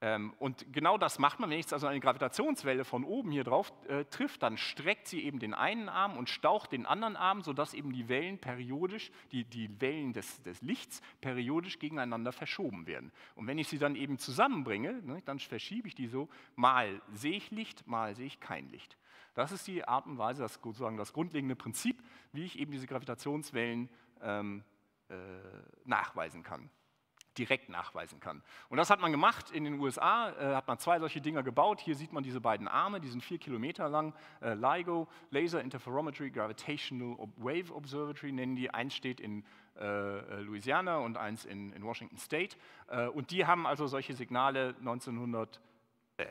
Ähm, und genau das macht man, wenn jetzt also eine Gravitationswelle von oben hier drauf äh, trifft, dann streckt sie eben den einen Arm und staucht den anderen Arm, sodass eben die Wellen periodisch, die, die Wellen des, des Lichts periodisch gegeneinander verschoben werden. Und wenn ich sie dann eben zusammenbringe, ne, dann verschiebe ich die so, mal sehe ich Licht, mal sehe ich kein Licht. Das ist die Art und Weise, das sozusagen das grundlegende Prinzip, wie ich eben diese Gravitationswellen ähm, äh, nachweisen kann. Direkt nachweisen kann. Und das hat man gemacht in den USA, äh, hat man zwei solche Dinger gebaut. Hier sieht man diese beiden Arme, die sind vier Kilometer lang. Äh, LIGO, Laser Interferometry Gravitational Wave Observatory nennen die. Eins steht in äh, äh Louisiana und eins in, in Washington State. Äh, und die haben also solche Signale 1900, äh,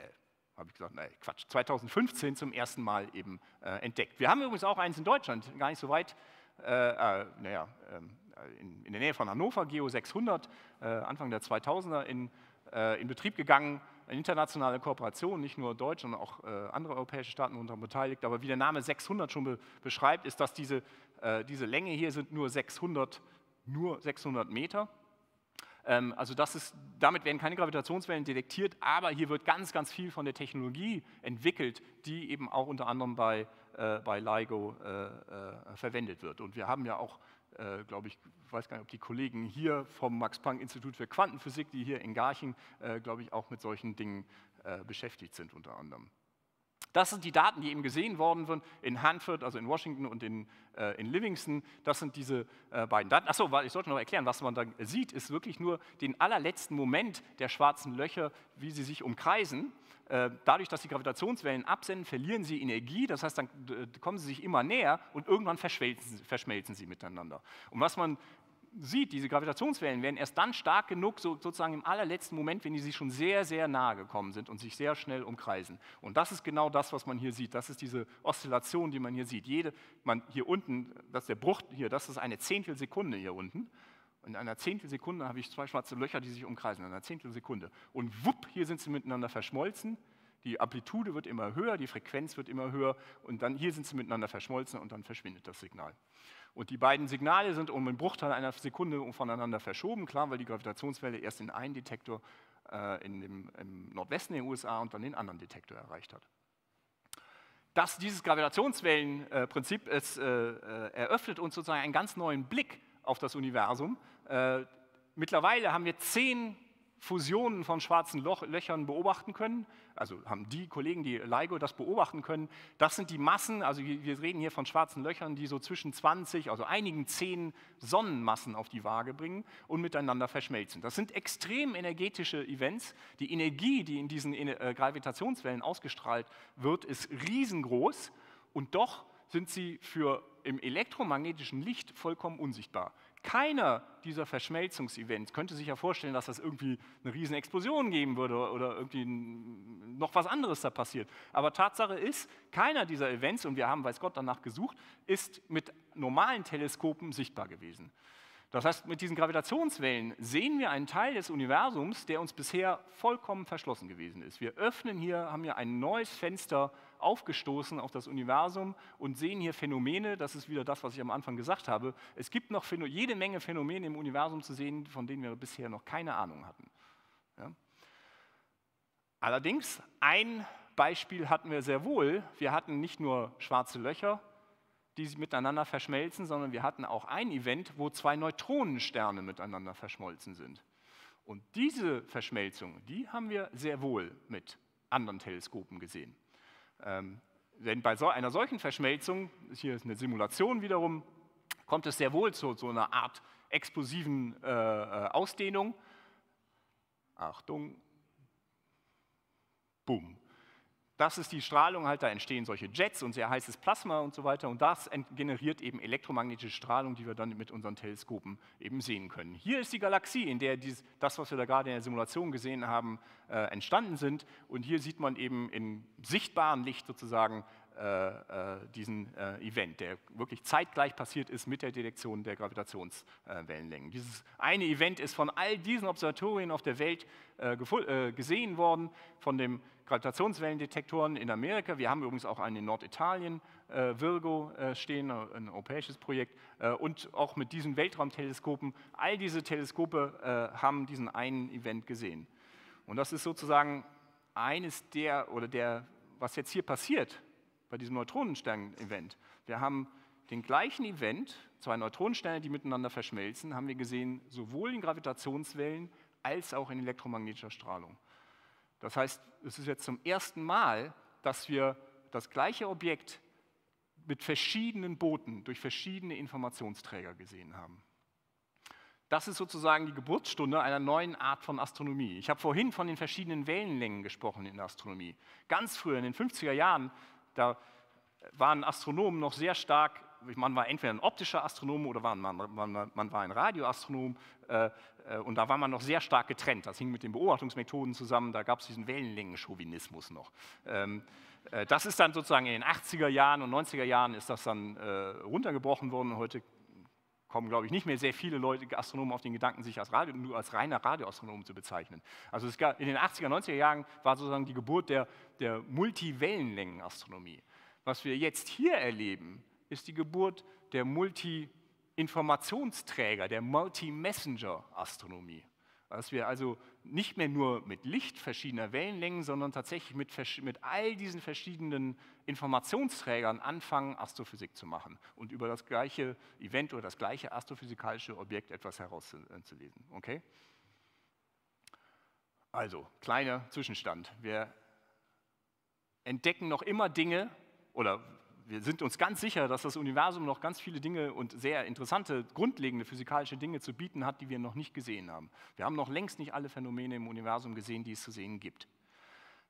habe ich gesagt, nein, Quatsch, 2015 zum ersten Mal eben äh, entdeckt. Wir haben übrigens auch eins in Deutschland, gar nicht so weit, naja, ähm, in, in, der Nähe von Hannover, Geo 600, äh, Anfang der 2000er in, äh, in Betrieb gegangen. Eine internationale Kooperation, nicht nur Deutsch, sondern auch äh, andere europäische Staaten daran beteiligt. Aber wie der Name 600 schon be beschreibt, ist, dass diese, äh, diese Länge hier sind nur 600, nur 600 Meter. Ähm, also das ist, damit werden keine Gravitationswellen detektiert, aber hier wird ganz, ganz viel von der Technologie entwickelt, die eben auch unter anderem bei, äh, bei LIGO äh, verwendet wird. Und wir haben ja auch äh, glaube ich, weiß gar nicht, ob die Kollegen hier vom Max-Planck-Institut für Quantenphysik, die hier in Garching, äh, glaube ich, auch mit solchen Dingen äh, beschäftigt sind unter anderem. Das sind die Daten, die eben gesehen worden sind in Hanford, also in Washington und in, äh, in Livingston. Das sind diese äh, beiden Daten. Achso, ich sollte noch erklären, was man da sieht, ist wirklich nur den allerletzten Moment der schwarzen Löcher, wie sie sich umkreisen. Äh, dadurch, dass die Gravitationswellen absenden, verlieren sie Energie, das heißt, dann kommen sie sich immer näher und irgendwann verschmelzen, verschmelzen sie miteinander. Und was man sieht, diese Gravitationswellen werden erst dann stark genug, so, sozusagen im allerletzten Moment, wenn die sich schon sehr, sehr nahe gekommen sind und sich sehr schnell umkreisen. Und das ist genau das, was man hier sieht. Das ist diese Oszillation, die man hier sieht. Jede, man hier unten, das ist der Bruch hier, das ist eine Zehntelsekunde hier unten. In einer Zehntelsekunde habe ich zwei schwarze Löcher, die sich umkreisen, in einer Zehntelsekunde. Und wupp, hier sind sie miteinander verschmolzen. Die Amplitude wird immer höher, die Frequenz wird immer höher und dann hier sind sie miteinander verschmolzen und dann verschwindet das Signal. Und die beiden Signale sind um einen Bruchteil einer Sekunde voneinander verschoben, klar, weil die Gravitationswelle erst in einen Detektor äh, in dem, im Nordwesten der USA und dann den anderen Detektor erreicht hat. Das, dieses Gravitationswellenprinzip es, äh, äh, eröffnet uns sozusagen einen ganz neuen Blick auf das Universum. Äh, mittlerweile haben wir zehn Fusionen von schwarzen Loch, Löchern beobachten können. Also haben die Kollegen, die LIGO das beobachten können. Das sind die Massen, also wir reden hier von schwarzen Löchern, die so zwischen 20, also einigen zehn Sonnenmassen auf die Waage bringen und miteinander verschmelzen. Das sind extrem energetische Events. Die Energie, die in diesen äh, Gravitationswellen ausgestrahlt wird, ist riesengroß und doch sind sie für im elektromagnetischen Licht vollkommen unsichtbar. Keiner dieser Verschmelzungsevents könnte sich ja vorstellen, dass das irgendwie eine riesen Explosion geben würde oder irgendwie noch was anderes da passiert. Aber Tatsache ist, keiner dieser Events, und wir haben, weiß Gott, danach gesucht, ist mit normalen Teleskopen sichtbar gewesen. Das heißt, mit diesen Gravitationswellen sehen wir einen Teil des Universums, der uns bisher vollkommen verschlossen gewesen ist. Wir öffnen hier, haben hier ein neues Fenster aufgestoßen auf das Universum und sehen hier Phänomene, das ist wieder das, was ich am Anfang gesagt habe. Es gibt noch jede Menge Phänomene im Universum zu sehen, von denen wir bisher noch keine Ahnung hatten. Ja? Allerdings, ein Beispiel hatten wir sehr wohl. Wir hatten nicht nur schwarze Löcher, die sich miteinander verschmelzen, sondern wir hatten auch ein Event, wo zwei Neutronensterne miteinander verschmolzen sind. Und diese Verschmelzung, die haben wir sehr wohl mit anderen Teleskopen gesehen. Ähm, denn bei so einer solchen Verschmelzung, hier ist eine Simulation wiederum, kommt es sehr wohl zu so einer Art explosiven äh, äh Ausdehnung. Achtung, boom. Das ist die Strahlung, halt, da entstehen solche Jets und sehr heißes Plasma und so weiter. Und das generiert eben elektromagnetische Strahlung, die wir dann mit unseren Teleskopen eben sehen können. Hier ist die Galaxie, in der dies, das, was wir da gerade in der Simulation gesehen haben, äh, entstanden sind. Und hier sieht man eben in sichtbarem Licht sozusagen äh, äh, diesen äh, Event, der wirklich zeitgleich passiert ist mit der Detektion der Gravitationswellenlängen. Dieses eine Event ist von all diesen Observatorien auf der Welt gesehen worden, von den Gravitationswellendetektoren in Amerika. Wir haben übrigens auch einen in Norditalien, Virgo stehen, ein europäisches Projekt, und auch mit diesen Weltraumteleskopen. All diese Teleskope haben diesen einen Event gesehen. Und das ist sozusagen eines der, oder der, was jetzt hier passiert, bei diesem Neutronenstern-Event. Wir haben den gleichen Event, zwei Neutronensterne, die miteinander verschmelzen, haben wir gesehen, sowohl in Gravitationswellen als auch in elektromagnetischer Strahlung. Das heißt, es ist jetzt zum ersten Mal, dass wir das gleiche Objekt mit verschiedenen Booten durch verschiedene Informationsträger gesehen haben. Das ist sozusagen die Geburtsstunde einer neuen Art von Astronomie. Ich habe vorhin von den verschiedenen Wellenlängen gesprochen in der Astronomie. Ganz früher, in den 50er Jahren, da waren Astronomen noch sehr stark, man war entweder ein optischer Astronom oder man, man, man war ein Radioastronom äh, äh, und da war man noch sehr stark getrennt. Das hing mit den Beobachtungsmethoden zusammen, da gab es diesen Wellenlängenchauvinismus noch. Ähm, äh, das ist dann sozusagen in den 80er Jahren und 90er Jahren ist das dann äh, runtergebrochen worden. Heute kommen, glaube ich, nicht mehr sehr viele Leute, Astronomen auf den Gedanken, sich als, Radio, nur als reiner Radioastronom zu bezeichnen. Also gab, in den 80er, 90er Jahren war sozusagen die Geburt der, der Multiwellenlängenastronomie. Was wir jetzt hier erleben, ist die Geburt der Multi-Informationsträger, der Multi-Messenger-Astronomie. Dass wir also nicht mehr nur mit Licht verschiedener Wellenlängen, sondern tatsächlich mit, mit all diesen verschiedenen Informationsträgern anfangen, Astrophysik zu machen und über das gleiche Event oder das gleiche astrophysikalische Objekt etwas herauszulesen. Okay? Also, kleiner Zwischenstand. Wir entdecken noch immer Dinge oder wir sind uns ganz sicher, dass das Universum noch ganz viele Dinge und sehr interessante, grundlegende physikalische Dinge zu bieten hat, die wir noch nicht gesehen haben. Wir haben noch längst nicht alle Phänomene im Universum gesehen, die es zu sehen gibt.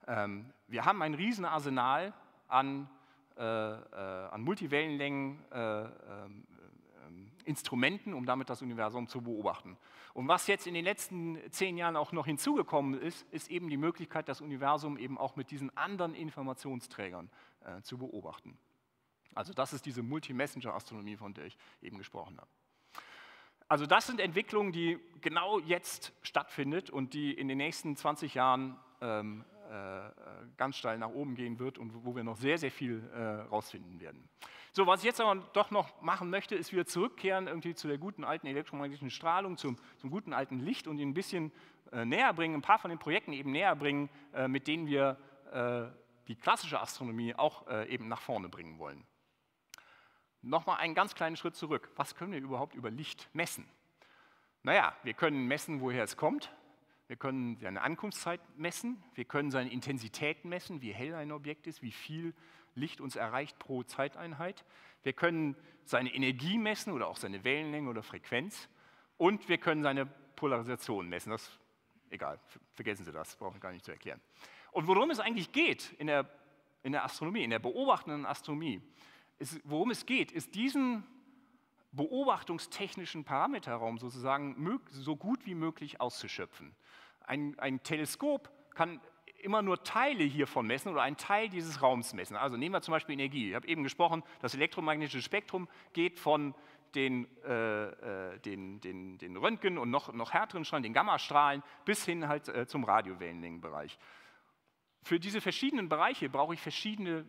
Ähm, wir haben ein Riesenarsenal an, äh, äh, an Multiwellenlängen, äh, ähm, Instrumenten, um damit das Universum zu beobachten. Und was jetzt in den letzten zehn Jahren auch noch hinzugekommen ist, ist eben die Möglichkeit, das Universum eben auch mit diesen anderen Informationsträgern äh, zu beobachten. Also das ist diese Multi-Messenger-Astronomie, von der ich eben gesprochen habe. Also das sind Entwicklungen, die genau jetzt stattfindet und die in den nächsten 20 Jahren ähm, äh, ganz steil nach oben gehen wird und wo wir noch sehr, sehr viel äh, rausfinden werden. So, was ich jetzt aber doch noch machen möchte, ist wieder zurückkehren irgendwie zu der guten alten elektromagnetischen Strahlung, zum, zum guten alten Licht und ihn ein bisschen äh, näher bringen, ein paar von den Projekten eben näher bringen, äh, mit denen wir äh, die klassische Astronomie auch äh, eben nach vorne bringen wollen. Nochmal einen ganz kleinen Schritt zurück. Was können wir überhaupt über Licht messen? Naja, wir können messen, woher es kommt. Wir können seine Ankunftszeit messen. Wir können seine Intensität messen, wie hell ein Objekt ist, wie viel Licht uns erreicht pro Zeiteinheit. Wir können seine Energie messen oder auch seine Wellenlänge oder Frequenz. Und wir können seine Polarisation messen. Das, egal, vergessen Sie das, brauche ich gar nicht zu erklären. Und worum es eigentlich geht in der, in der Astronomie, in der beobachtenden Astronomie, ist, worum es geht, ist diesen beobachtungstechnischen Parameterraum sozusagen so gut wie möglich auszuschöpfen. Ein, ein Teleskop kann immer nur Teile hiervon messen oder einen Teil dieses Raums messen. Also nehmen wir zum Beispiel Energie. Ich habe eben gesprochen, das elektromagnetische Spektrum geht von den, äh, äh den, den, den Röntgen- und noch, noch härteren Strahlen, den Gammastrahlen, bis hin halt äh, zum Radiowellenlängenbereich. Für diese verschiedenen Bereiche brauche ich verschiedene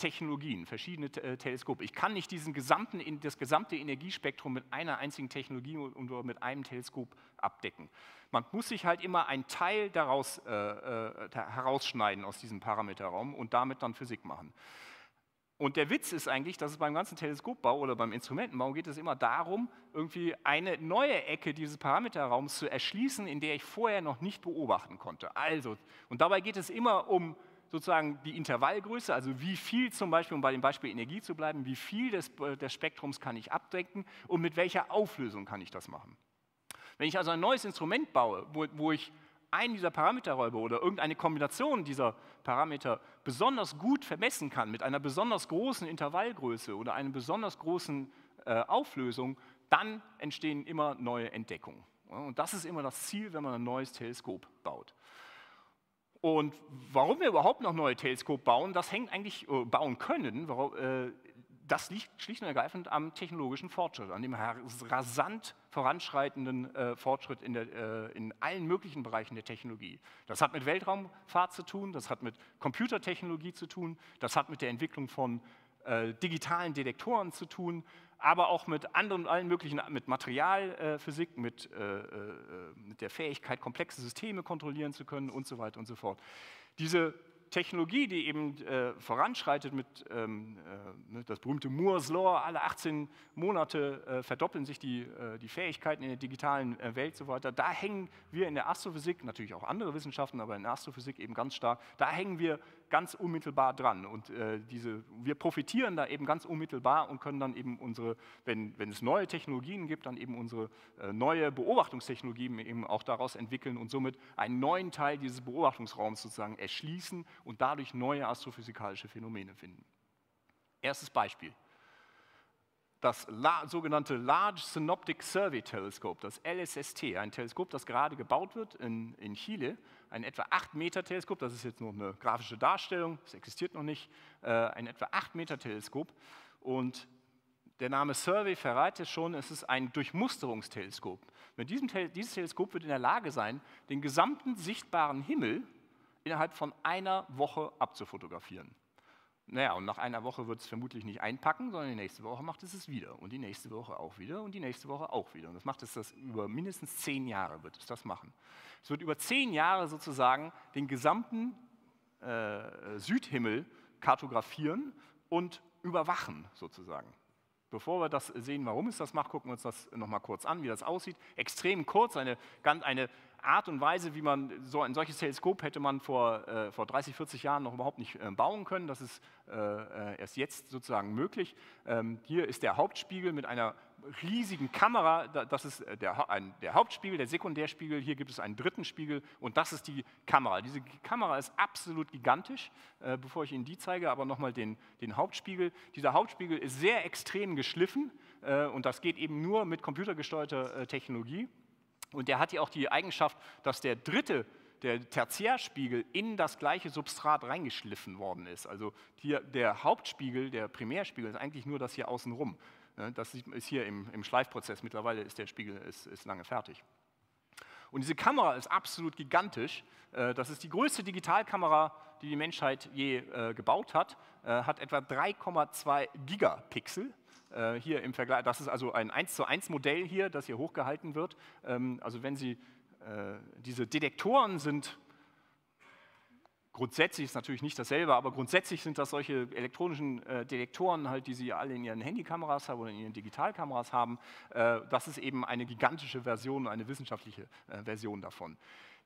Technologien, verschiedene äh, Teleskope. Ich kann nicht diesen gesamten, das gesamte Energiespektrum mit einer einzigen Technologie und mit einem Teleskop abdecken. Man muss sich halt immer einen Teil daraus äh, äh, herausschneiden aus diesem Parameterraum und damit dann Physik machen. Und der Witz ist eigentlich, dass es beim ganzen Teleskopbau oder beim Instrumentenbau geht es immer darum, irgendwie eine neue Ecke dieses Parameterraums zu erschließen, in der ich vorher noch nicht beobachten konnte. Also, und dabei geht es immer um sozusagen die Intervallgröße, also wie viel zum Beispiel, um bei dem Beispiel Energie zu bleiben, wie viel des, des Spektrums kann ich abdecken und mit welcher Auflösung kann ich das machen. Wenn ich also ein neues Instrument baue, wo, wo ich einen dieser Parameterräuber oder irgendeine Kombination dieser Parameter besonders gut vermessen kann mit einer besonders großen Intervallgröße oder einer besonders großen äh, Auflösung, dann entstehen immer neue Entdeckungen. Und das ist immer das Ziel, wenn man ein neues Teleskop baut. Und warum wir überhaupt noch neue Teleskope bauen, das hängt eigentlich, äh, bauen können, warum, äh, das liegt schlicht und ergreifend am technologischen Fortschritt, an dem rasant voranschreitenden äh, Fortschritt in, der, äh, in, allen möglichen Bereichen der Technologie. Das hat mit Weltraumfahrt zu tun, das hat mit Computertechnologie zu tun, das hat mit der Entwicklung von äh, digitalen Detektoren zu tun, aber auch mit anderen, allen möglichen, mit Materialphysik, mit, äh, äh, mit der Fähigkeit, komplexe Systeme kontrollieren zu können und so weiter und so fort. Diese Technologie, die eben äh, voranschreitet mit ähm, äh, ne, das berühmte Moore's Law, alle 18 Monate äh, verdoppeln sich die, äh, die Fähigkeiten in der digitalen äh, Welt so weiter. Da hängen wir in der Astrophysik, natürlich auch andere Wissenschaften, aber in der Astrophysik eben ganz stark, da hängen wir ganz unmittelbar dran. Und äh, diese, wir profitieren da eben ganz unmittelbar und können dann eben unsere, wenn, wenn es neue Technologien gibt, dann eben unsere äh, neue Beobachtungstechnologien eben auch daraus entwickeln und somit einen neuen Teil dieses Beobachtungsraums sozusagen erschließen und dadurch neue astrophysikalische Phänomene finden. Erstes Beispiel das sogenannte Large Synoptic Survey Telescope, das LSST, ein Teleskop, das gerade gebaut wird in, in Chile, ein etwa 8 Meter Teleskop, das ist jetzt nur eine grafische Darstellung, das existiert noch nicht, äh, ein etwa 8 Meter Teleskop und der Name Survey verrät es schon, es ist ein Durchmusterungsteleskop. Mit diesem Te dieses Teleskop wird in der Lage sein, den gesamten sichtbaren Himmel innerhalb von einer Woche abzufotografieren. Naja, und nach einer Woche wird es vermutlich nicht einpacken, sondern die nächste Woche macht es es wieder und die nächste Woche auch wieder und die nächste Woche auch wieder. Und das macht es das über mindestens zehn Jahre wird es das machen. Es wird über zehn Jahre sozusagen den gesamten äh, Südhimmel kartografieren und überwachen sozusagen. Bevor wir das sehen, warum es das macht, gucken wir uns das nochmal kurz an, wie das aussieht. Extrem kurz, eine, eine Art und Weise, wie man so ein solches Teleskop hätte man vor, äh, vor 30, 40 Jahren noch überhaupt nicht äh, bauen können. Das ist äh, äh, erst jetzt sozusagen möglich. Ähm, hier ist der Hauptspiegel mit einer riesigen Kamera. Das ist äh, der, ein, der Hauptspiegel, der Sekundärspiegel. Hier gibt es einen dritten Spiegel und das ist die Kamera. Diese Kamera ist absolut gigantisch. Äh, bevor ich Ihnen die zeige, aber nochmal den, den Hauptspiegel. Dieser Hauptspiegel ist sehr extrem geschliffen und das geht eben nur mit computergesteuerter Technologie. Und der hat ja auch die Eigenschaft, dass der dritte, der Tertiärspiegel, in das gleiche Substrat reingeschliffen worden ist. Also hier der Hauptspiegel, der Primärspiegel, ist eigentlich nur das hier außenrum. Das ist hier im, im Schleifprozess. Mittlerweile ist der Spiegel ist, ist lange fertig. Und diese Kamera ist absolut gigantisch. Äh, das ist die größte Digitalkamera, die die Menschheit je äh, gebaut hat. Äh, hat etwa 3,2 Gigapixel. Äh, hier im Vergleich, das ist also ein 1 zu 1 Modell hier, das hier hochgehalten wird. Ähm, also wenn Sie, äh, diese Detektoren sind Grundsätzlich ist natürlich nicht dasselbe, aber grundsätzlich sind das solche elektronischen äh, Detektoren, halt, die Sie alle in Ihren Handykameras haben oder in Ihren Digitalkameras haben. Das ist eben eine gigantische Version, eine wissenschaftliche Version davon.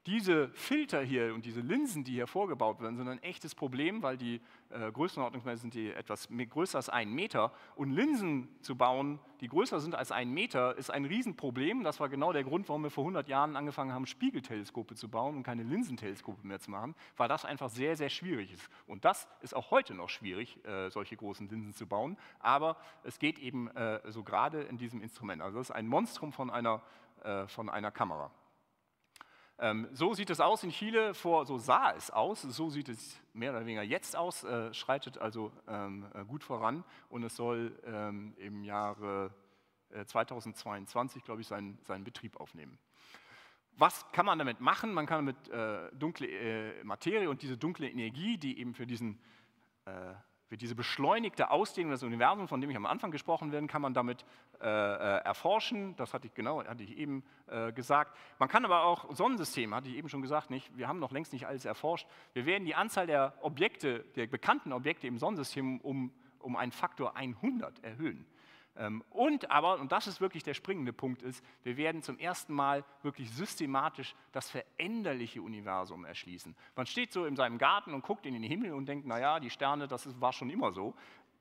Diese Filter hier und diese Linsen, die hier vorgebaut werden, sind ein echtes Problem, weil die äh, Größenordnungsmäßig sind die etwas größer als einen Meter. Und Linsen zu bauen, die größer sind als einen Meter, ist ein Riesenproblem. Das war genau der Grund, warum wir vor 100 Jahren angefangen haben, Spiegelteleskope zu bauen und keine Linsenteleskope mehr zu machen, weil das einfach sehr, sehr schwierig ist. Und das ist auch heute noch schwierig, äh, solche großen Linsen zu bauen. Aber es geht eben äh, so gerade in diesem Instrument. Also das ist ein Monstrum von einer, äh, von einer Kamera. Ähm, so sieht es aus in Chile, vor, so sah es aus, so sieht es mehr oder weniger jetzt aus, äh, schreitet also ähm, äh, gut voran und es soll ähm, im Jahre äh, 2022, glaube ich, seinen, seinen Betrieb aufnehmen. Was kann man damit machen? Man kann damit äh, dunkle äh, Materie und diese dunkle Energie, die eben für diesen äh, für diese beschleunigte Ausdehnung des Universums, von dem ich am Anfang gesprochen werde, kann man damit äh, äh, erforschen. Das hatte ich genau, hatte ich eben äh, gesagt. Man kann aber auch Sonnensysteme, hatte ich eben schon gesagt, nicht. Wir haben noch längst nicht alles erforscht. Wir werden die Anzahl der Objekte, der bekannten Objekte im Sonnensystem um, um einen Faktor 100 erhöhen. Ähm, und aber, und das ist wirklich der springende Punkt, ist, wir werden zum ersten Mal wirklich systematisch das veränderliche Universum erschließen. Man steht so in seinem Garten und guckt in den Himmel und denkt, naja, die Sterne, das war schon immer so.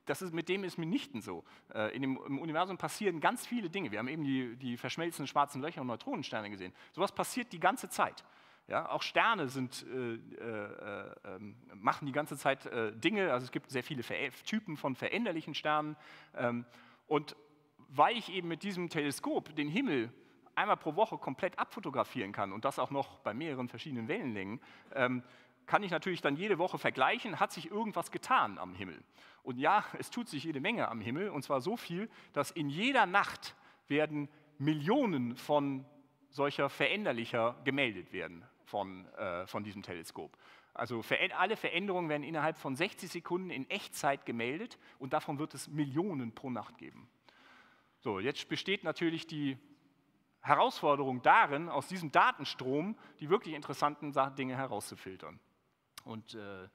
Das ist, mit dem ist mitnichten so. Äh, in dem, Im Universum passieren ganz viele Dinge. Wir haben eben die, die verschmelzenden schwarzen Löcher und Neutronensterne gesehen. Sowas passiert die ganze Zeit. Ja, auch Sterne sind, äh, äh, äh, machen die ganze Zeit äh, Dinge. Also es gibt sehr viele Ver Typen von veränderlichen Sternen. Ähm, und weil ich eben mit diesem Teleskop den Himmel einmal pro Woche komplett abfotografieren kann und das auch noch bei mehreren verschiedenen Wellenlängen, ähm, kann ich natürlich dann jede Woche vergleichen, hat sich irgendwas getan am Himmel. Und ja, es tut sich jede Menge am Himmel, und zwar so viel, dass in jeder Nacht werden Millionen von solcher veränderlicher gemeldet werden von, äh, von diesem Teleskop. Also alle Veränderungen werden innerhalb von 60 Sekunden in Echtzeit gemeldet und davon wird es Millionen pro Nacht geben. So, jetzt besteht natürlich die Herausforderung darin, aus diesem Datenstrom die wirklich interessanten Dinge herauszufiltern. Und äh,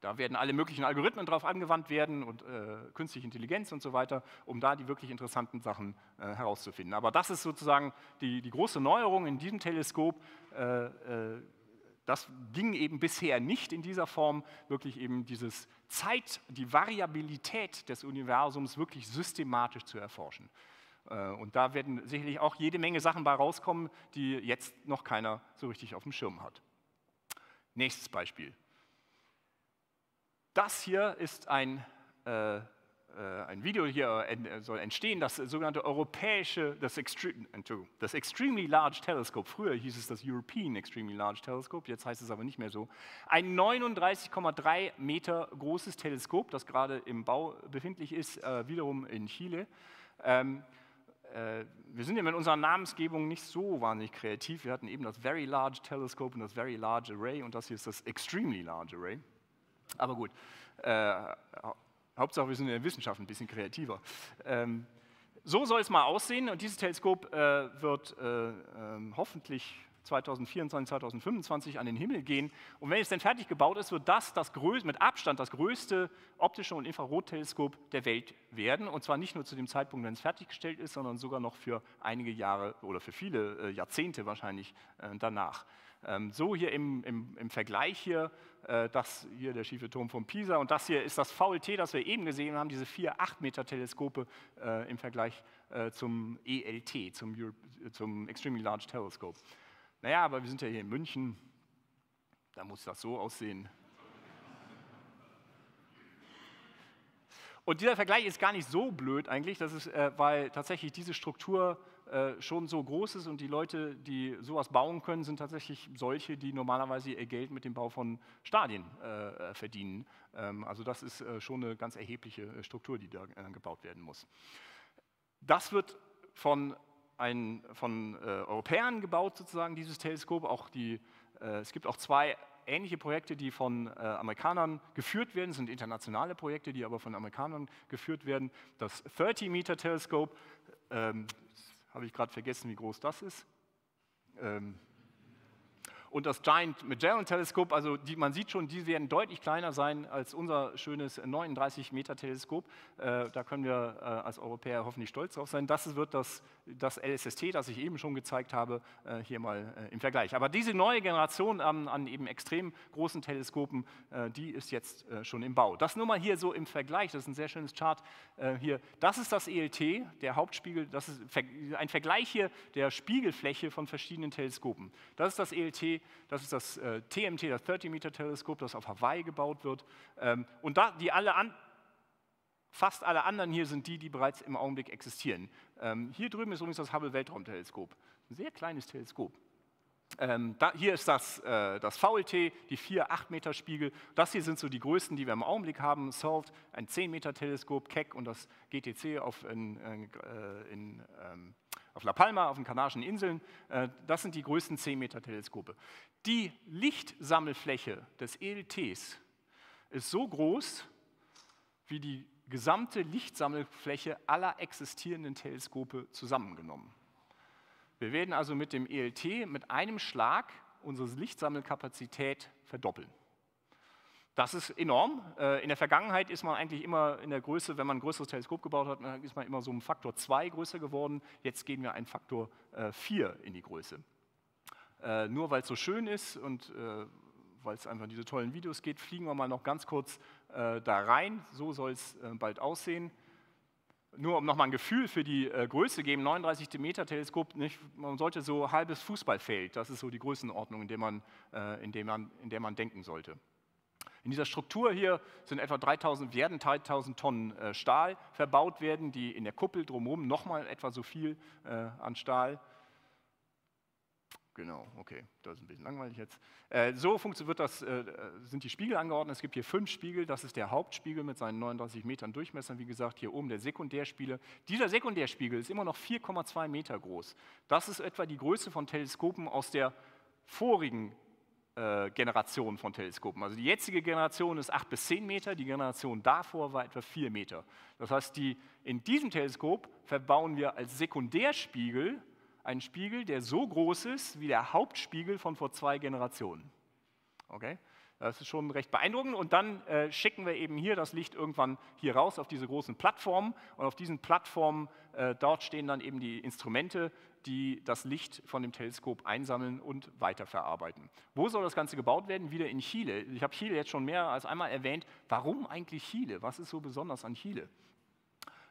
da werden alle möglichen Algorithmen drauf angewandt werden und äh, künstliche Intelligenz und so weiter, um da die wirklich interessanten Sachen äh, herauszufinden. Aber das ist sozusagen die, die, große Neuerung in diesem Teleskop. Äh, äh, das ging eben bisher nicht in dieser Form, wirklich eben dieses Zeit, die Variabilität des Universums wirklich systematisch zu erforschen. Äh, und da werden sicherlich auch jede Menge Sachen bei rauskommen, die jetzt noch keiner so richtig auf dem Schirm hat. Nächstes Beispiel. Das hier ist ein äh, ein Video hier äh, soll entstehen, das sogenannte europäische, das, Extreme, das Extremely Large Telescope. Früher hieß es das European Extremely Large Telescope, jetzt heißt es aber nicht mehr so. Ein 39,3 Meter großes Teleskop, das gerade im Bau befindlich ist, äh, wiederum in Chile. Ähm, wir sind ja mit unserer Namensgebung nicht so wahnsinnig kreativ. Wir hatten eben das Very Large Telescope und das Very Large Array und das hier ist das Extremely Large Array. Aber gut, Hauptsache, wir sind in der Wissenschaft ein bisschen kreativer. Ähm, so soll es mal aussehen und dieses Teleskop äh, wird äh, äh, hoffentlich 2024, 2025 an den Himmel gehen. Und wenn es dann fertig gebaut ist, wird das, das größte, mit Abstand das größte optische und Infrarotteleskop der Welt werden. Und zwar nicht nur zu dem Zeitpunkt, wenn es fertiggestellt ist, sondern sogar noch für einige Jahre oder für viele äh, Jahrzehnte wahrscheinlich äh, danach. Ähm, so hier im, im, im Vergleich hier, das hier der schiefe Turm von Pisa und das hier ist das VLT, das wir eben gesehen haben, diese vier 8 Meter Teleskope äh, im Vergleich äh, zum ELT, zum, Europe, zum Extremely Large Telescope. Naja, aber wir sind ja hier in München, da muss das so aussehen. Und dieser Vergleich ist gar nicht so blöd eigentlich, das ist, äh, weil tatsächlich diese Struktur äh, schon so groß ist und die Leute, die sowas bauen können, sind tatsächlich solche, die normalerweise ihr Geld mit dem Bau von Stadien äh, verdienen. Ähm, also das ist äh, schon eine ganz erhebliche äh, Struktur, die da äh, gebaut werden muss. Das wird von, ein, von äh, Europäern gebaut, sozusagen, dieses Teleskop. Auch die, es gibt auch zwei ähnliche Projekte, die von äh, Amerikanern geführt werden, sind internationale Projekte, die aber von Amerikanern geführt werden. Das 30-Meter-Teleskop, ähm, habe ich gerade vergessen, wie groß das ist. Ähm, und das Giant Magellan Teleskop, also die, man sieht schon, die werden deutlich kleiner sein als unser schönes 39 Meter Teleskop. Äh, da können wir äh, als Europäer hoffentlich stolz drauf sein. Das wird das, das LSST, das ich eben schon gezeigt habe, äh, hier mal äh, im Vergleich. Aber diese neue Generation an, an eben extrem großen Teleskopen, äh, die ist jetzt äh, schon im Bau. Das nur mal hier so im Vergleich, das ist ein sehr schönes Chart hier. Das ist das ELT, der Hauptspiegel, das ist ein Vergleich hier der Spiegelfläche von verschiedenen Teleskopen. Das ist das ELT, das ist das äh, TMT, das 30-Meter-Teleskop, das auf Hawaii gebaut wird. Ähm, und da, die alle an, fast alle anderen hier sind die, die bereits im Augenblick existieren. Ähm, hier drüben ist übrigens das Hubble-Weltraumteleskop. Ein sehr kleines Teleskop. Ähm, da, hier ist das, äh, das VLT, die 4 8 Meter Spiegel. Das hier sind so die größten, die wir im Augenblick haben. SALT, ein 10 Meter Teleskop, Keck und das GTC auf, in, äh, in ähm, auf La Palma, auf den Kanarischen Inseln. Äh, das sind die größten 10 Meter Teleskope. Die Lichtsammelfläche des ELTs ist so groß wie die gesamte Lichtsammelfläche aller existierenden Teleskope zusammengenommen. Wir werden also mit dem ELT mit einem Schlag unsere Lichtsammelkapazität verdoppeln. Das ist enorm. Äh, in der Vergangenheit ist man eigentlich immer in der Größe, wenn man ein größeres Teleskop gebaut hat, ist man immer so um Faktor 2 größer geworden. Jetzt gehen wir einen Faktor 4 äh, in die Größe. Äh, nur weil es so schön ist und weil es einfach diese tollen Videos geht, fliegen wir mal noch ganz kurz da rein. So soll es bald aussehen. Nur um nochmal ein Gefühl für die Größe geben, 39 Meter Teleskop, nicht, man sollte so halbes Fußballfeld, das ist so die Größenordnung, in der man, in der man, in der man denken sollte. In dieser Struktur hier sind etwa 3000, werden 3000 Tonnen äh, Stahl verbaut werden, die in der Kuppel drumherum nochmal etwa so viel äh, an Stahl. Genau, okay, das ist ein bisschen langweilig jetzt. Äh, so wird das, äh, sind die Spiegel angeordnet. Es gibt hier fünf Spiegel. Das ist der Hauptspiegel mit seinen 39 Metern Durchmesser. Wie gesagt, hier oben der Sekundärspiegel. Dieser Sekundärspiegel ist immer noch 4,2 Meter groß. Das ist etwa die Größe von Teleskopen aus der vorigen äh, Generation von Teleskopen. Also die jetzige Generation ist 8 bis 10 Meter, die Generation davor war etwa 4 Meter. Das heißt, die, in diesem Teleskop verbauen wir als Sekundärspiegel einen Spiegel, der so groß ist wie der Hauptspiegel von vor zwei Generationen. Okay? Das ist schon recht beeindruckend. Und dann äh, schicken wir eben hier das Licht irgendwann hier raus auf diese großen Plattformen. Und auf diesen Plattformen, äh, dort stehen dann eben die Instrumente, die das Licht von dem Teleskop einsammeln und weiterverarbeiten. Wo soll das Ganze gebaut werden? Wieder in Chile. Ich habe Chile jetzt schon mehr als einmal erwähnt. Warum eigentlich Chile? Was ist so besonders an Chile?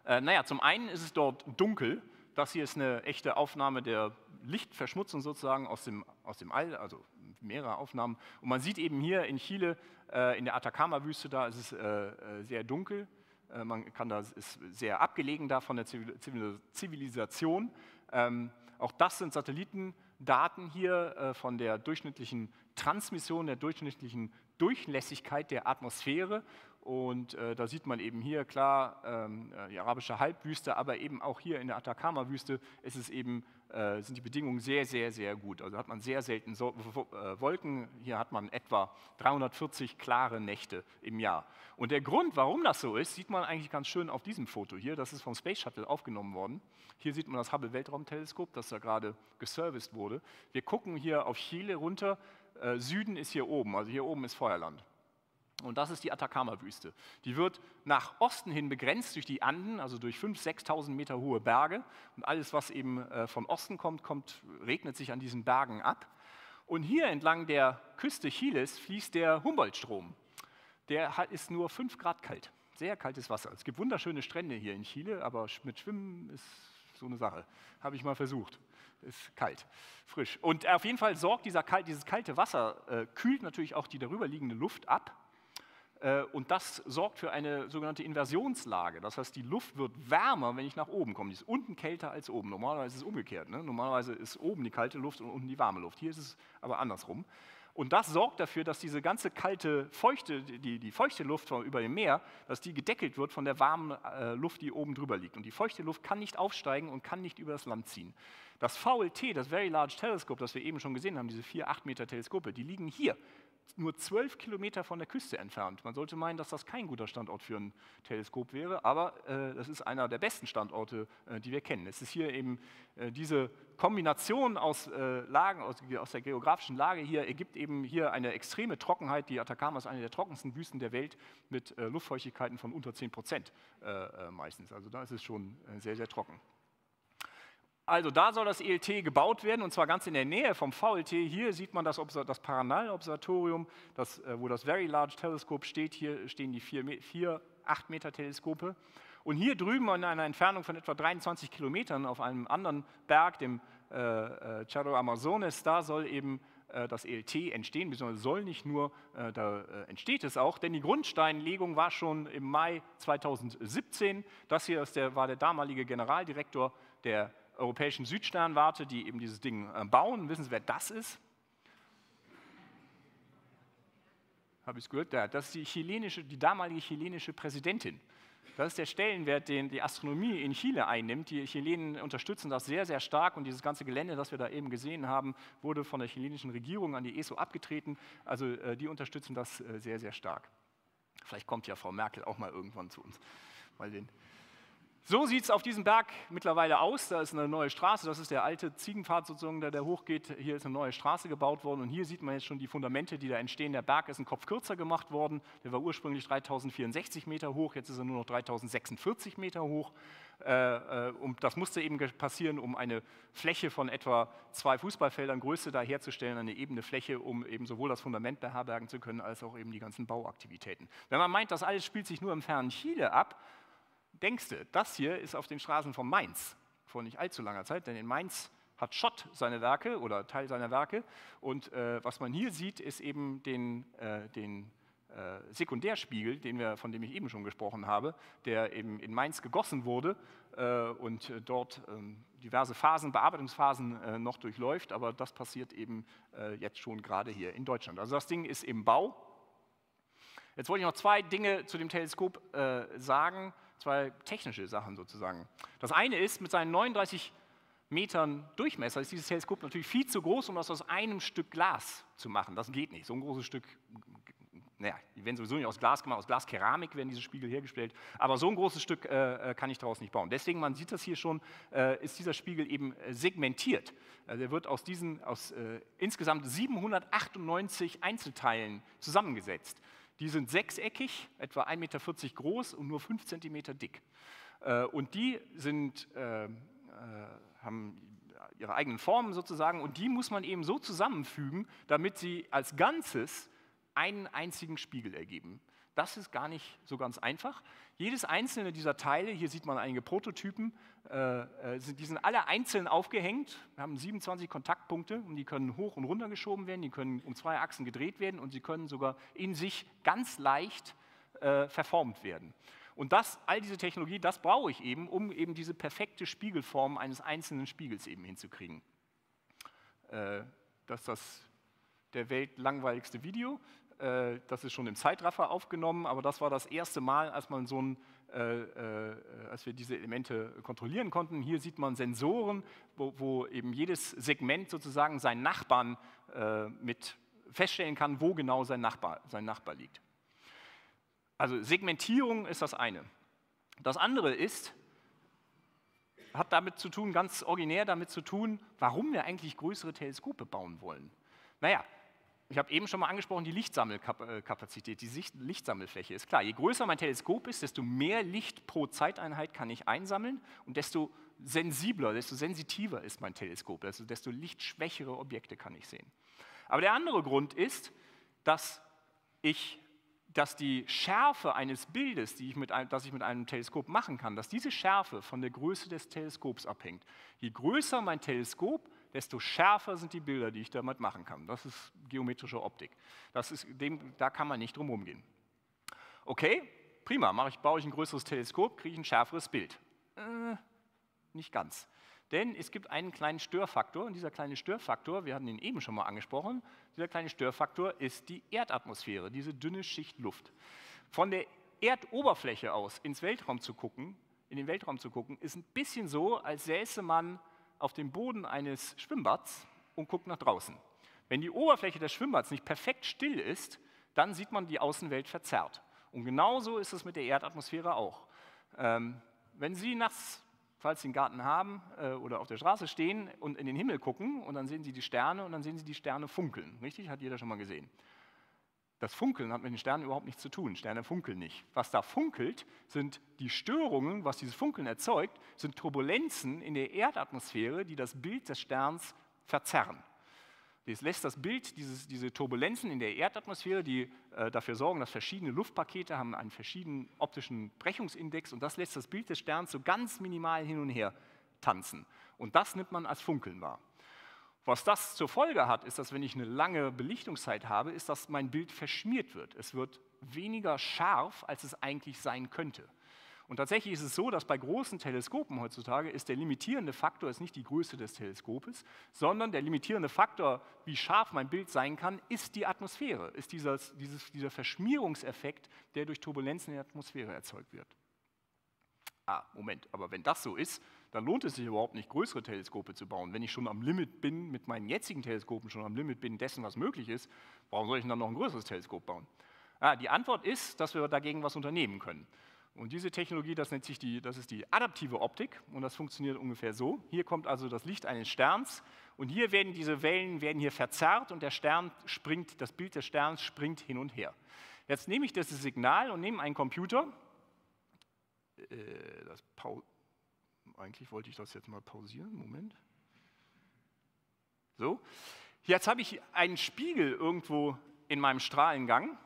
Äh, naja, zum einen ist es dort dunkel. Das hier ist eine echte Aufnahme der Lichtverschmutzung sozusagen aus dem, aus dem All, also mehrere Aufnahmen. Und man sieht eben hier in Chile, äh, in der Atacama-Wüste, da ist es äh, äh sehr dunkel. Äh, man kann da, ist sehr abgelegen da von der Zivilisation. Ähm, auch das sind Satellitendaten hier äh, von der durchschnittlichen Transmission, der durchschnittlichen Durchlässigkeit der Atmosphäre. Und äh, da sieht man eben hier klar ähm, äh, die arabische Halbwüste, aber eben auch hier in der Atacama-Wüste ist es eben, äh, sind die Bedingungen sehr, sehr, sehr gut. Also hat man sehr selten so äh, Wolken. Hier hat man etwa 340 klare Nächte im Jahr. Und der Grund, warum das so ist, sieht man eigentlich ganz schön auf diesem Foto hier. Das ist vom Space Shuttle aufgenommen worden. Hier sieht man das Hubble Weltraumteleskop, das da gerade geserviced wurde. Wir gucken hier auf Chile runter. Äh, Süden ist hier oben, also hier oben ist Feuerland. Und das ist die Atacama-Wüste. Die wird nach Osten hin begrenzt durch die Anden, also durch 5.000, 6.000 Meter hohe Berge. Und alles, was eben äh, von Osten kommt, kommt, regnet sich an diesen Bergen ab. Und hier entlang der Küste Chiles fließt der Humboldt-Strom. Der ist nur 5 Grad kalt, sehr kaltes Wasser. Es gibt wunderschöne Strände hier in Chile, aber mit Schwimmen ist so eine Sache. Habe ich mal versucht. Ist kalt, frisch. Und auf jeden Fall sorgt dieser, dieses kalte Wasser, äh, kühlt natürlich auch die darüber liegende Luft ab und das sorgt für eine sogenannte Inversionslage. Das heißt, die Luft wird wärmer, wenn ich nach oben komme. Die ist unten kälter als oben. Normalerweise ist es umgekehrt. Ne? Normalerweise ist oben die kalte Luft und unten die warme Luft. Hier ist es aber andersrum. Und das sorgt dafür, dass diese ganze kalte, feuchte, die, die feuchte Luft über dem Meer, dass die gedeckelt wird von der warmen äh, Luft, die oben drüber liegt. Und die feuchte Luft kann nicht aufsteigen und kann nicht über das Land ziehen. Das VLT, das Very Large Telescope, das wir eben schon gesehen haben, diese vier 8 Meter Teleskope, die liegen hier nur zwölf Kilometer von der Küste entfernt. Man sollte meinen, dass das kein guter Standort für ein Teleskop wäre, aber äh, das ist einer der besten Standorte, äh, die wir kennen. Es ist hier eben äh, diese Kombination aus äh, Lagen, aus, aus, der geografischen Lage hier, ergibt eben hier eine extreme Trockenheit. Die Atacama ist eine der trockensten Wüsten der Welt mit äh, Luftfeuchtigkeiten von unter 10 Prozent äh, meistens. Also da ist es schon sehr, sehr trocken. Also da soll das ELT gebaut werden und zwar ganz in der Nähe vom VLT. Hier sieht man das, das Paranal-Observatorium, äh, wo das Very Large Telescope steht. Hier stehen die vier, vier 8 Meter Teleskope. Und hier drüben in einer Entfernung von etwa 23 Kilometern auf einem anderen Berg, dem äh, äh, Cerro Amazones, da soll eben äh, das ELT entstehen, beziehungsweise soll nicht nur, äh, da äh, entsteht es auch, denn die Grundsteinlegung war schon im Mai 2017. Das hier der, war der damalige Generaldirektor der europäischen Südsternwarte, die eben dieses Ding äh, bauen. Wissen Sie, wer das ist? Habe ich es gehört? Ja, das ist die, chilenische, die damalige chilenische Präsidentin. Das ist der Stellenwert, den die Astronomie in Chile einnimmt. Die Chilenen unterstützen das sehr, sehr stark und dieses ganze Gelände, das wir da eben gesehen haben, wurde von der chilenischen Regierung an die ESO abgetreten. Also äh, die unterstützen das äh, sehr, sehr stark. Vielleicht kommt ja Frau Merkel auch mal irgendwann zu uns. Mal den so sieht es auf diesem Berg mittlerweile aus. Da ist eine neue Straße, das ist der alte Ziegenpfad sozusagen, der, der hochgeht. Hier ist eine neue Straße gebaut worden und hier sieht man jetzt schon die Fundamente, die da entstehen. Der Berg ist ein Kopf kürzer gemacht worden. Der war ursprünglich 3064 Meter hoch, jetzt ist er nur noch 3046 Meter hoch. Äh, äh, und das musste eben passieren, um eine Fläche von etwa zwei Fußballfeldern Größe da herzustellen, eine ebene Fläche, um eben sowohl das Fundament beherbergen zu können, als auch eben die ganzen Bauaktivitäten. Wenn man meint, das alles spielt sich nur im fernen Chile ab, denkst du, das hier ist auf den Straßen von Mainz vor nicht allzu langer Zeit, denn in Mainz hat Schott seine Werke oder Teil seiner Werke und äh, was man hier sieht, ist eben den, äh, den äh, Sekundärspiegel, den wir, von dem ich eben schon gesprochen habe, der eben in Mainz gegossen wurde äh, und dort ähm, diverse Phasen, Bearbeitungsphasen äh, noch durchläuft, aber das passiert eben äh, jetzt schon gerade hier in Deutschland. Also das Ding ist im Bau. Jetzt wollte ich noch zwei Dinge zu dem Teleskop sagen zwei technische Sachen sozusagen. Das eine ist, mit seinen 39 Metern Durchmesser ist dieses Teleskop natürlich viel zu groß, um das aus einem Stück Glas zu machen. Das geht nicht. So ein großes Stück naja, die werden sowieso nicht aus Glas gemacht, aus Glaskeramik werden diese Spiegel hergestellt, aber so ein großes Stück äh, äh kann ich daraus nicht bauen. Deswegen, man sieht das hier schon, äh, ist dieser Spiegel eben äh, segmentiert. Also er wird aus diesen, aus äh, insgesamt 798 Einzelteilen zusammengesetzt. Die sind sechseckig, etwa 1,40 Meter groß und nur 5 cm dick. Äh, und die sind, haben ihre eigenen Formen sozusagen und die muss man eben so zusammenfügen, damit sie als Ganzes einen einzigen Spiegel ergeben. Das ist gar nicht so ganz einfach. Jedes einzelne dieser Teile, hier sieht man einige Prototypen, äh, äh die sind alle einzeln aufgehängt. Wir haben 27 Kontaktpunkte und die können hoch und runter geschoben werden, die können um zwei Achsen gedreht werden und sie können sogar in sich ganz leicht äh, verformt werden. Und das, all diese Technologie, das brauche ich eben, um eben diese perfekte Spiegelform eines einzelnen Spiegels eben hinzukriegen. Äh, das ist das der weltlangweiligste Video. Äh, das ist schon im Zeitraffer aufgenommen, aber das war das erste Mal, als man so ein äh, äh, als wir diese Elemente kontrollieren konnten. Hier sieht man Sensoren, wo, wo eben jedes Segment sozusagen seinen Nachbarn äh, mit feststellen kann, wo genau sein Nachbar, sein Nachbar liegt. Also Segmentierung ist das eine. Das andere ist, hat damit zu tun, ganz originär damit zu tun, warum wir eigentlich größere Teleskope bauen wollen. Naja, ich habe eben schon mal angesprochen, die Lichtsammelkapazität, die Lichtsammelfläche ist klar. Je größer mein Teleskop ist, desto mehr Licht pro Zeiteinheit kann ich einsammeln und desto sensibler, desto sensitiver ist mein Teleskop, also desto lichtschwächere Objekte kann ich sehen. Aber der andere Grund ist, dass, ich, dass die Schärfe eines Bildes, die ich mit ein, das ich mit einem Teleskop machen kann, dass diese Schärfe von der Größe des Teleskops abhängt. Je größer mein Teleskop, desto schärfer sind die Bilder, die ich damit machen kann. Das ist geometrische Optik. Das ist, dem, da kann man nicht drum rumgehen. Okay, prima, mache ich, baue ich ein größeres Teleskop, kriege ich ein schärferes Bild. Äh, nicht ganz. Denn es gibt einen kleinen Störfaktor und dieser kleine Störfaktor, wir hatten ihn eben schon mal angesprochen, dieser kleine Störfaktor ist die Erdatmosphäre, diese dünne Schicht Luft. Von der Erdoberfläche aus ins Weltraum zu gucken, in den Weltraum zu gucken, ist ein bisschen so, als säße man auf dem Boden eines Schwimmbads und guckt nach draußen. Wenn die Oberfläche des Schwimmbads nicht perfekt still ist, dann sieht man die Außenwelt verzerrt. Und genauso ist es mit der Erdatmosphäre auch. Ähm, wenn Sie nachts, falls Sie einen Garten haben äh, oder auf der Straße stehen und in den Himmel gucken und dann sehen Sie die Sterne und dann sehen Sie die Sterne funkeln. Richtig? Hat jeder schon mal gesehen. Das Funkeln hat mit den Sternen überhaupt nichts zu tun. Sterne funkeln nicht. Was da funkelt, sind die Störungen, was dieses Funkeln erzeugt, sind Turbulenzen in der Erdatmosphäre, die das Bild des Sterns verzerren. Das lässt das Bild, dieses, diese Turbulenzen in der Erdatmosphäre, die äh, dafür sorgen, dass verschiedene Luftpakete haben einen verschiedenen optischen Brechungsindex und das lässt das Bild des Sterns so ganz minimal hin und her tanzen. Und das nimmt man als Funkeln wahr. Was das zur Folge hat, ist, dass wenn ich eine lange Belichtungszeit habe, ist, dass mein Bild verschmiert wird. Es wird weniger scharf, als es eigentlich sein könnte. Und tatsächlich ist es so, dass bei großen Teleskopen heutzutage ist der limitierende Faktor ist nicht die Größe des Teleskopes, sondern der limitierende Faktor, wie scharf mein Bild sein kann, ist die Atmosphäre, ist dieses, dieses, dieser Verschmierungseffekt, der durch Turbulenzen in der Atmosphäre erzeugt wird. Ah, Moment, aber wenn das so ist, dann lohnt es sich überhaupt nicht, größere Teleskope zu bauen. Wenn ich schon am Limit bin, mit meinen jetzigen Teleskopen schon am Limit bin dessen, was möglich ist, warum soll ich dann noch ein größeres Teleskop bauen? Ah, die Antwort ist, dass wir dagegen was unternehmen können. Und diese Technologie, das nennt sich die, das ist die adaptive Optik und das funktioniert ungefähr so. Hier kommt also das Licht eines Sterns und hier werden diese Wellen werden hier verzerrt und der Stern springt, das Bild des Sterns springt hin und her. Jetzt nehme ich das Signal und nehme einen Computer, äh, das eigentlich wollte ich das jetzt mal pausieren. Moment. So, jetzt habe ich einen Spiegel irgendwo in meinem Strahlengang.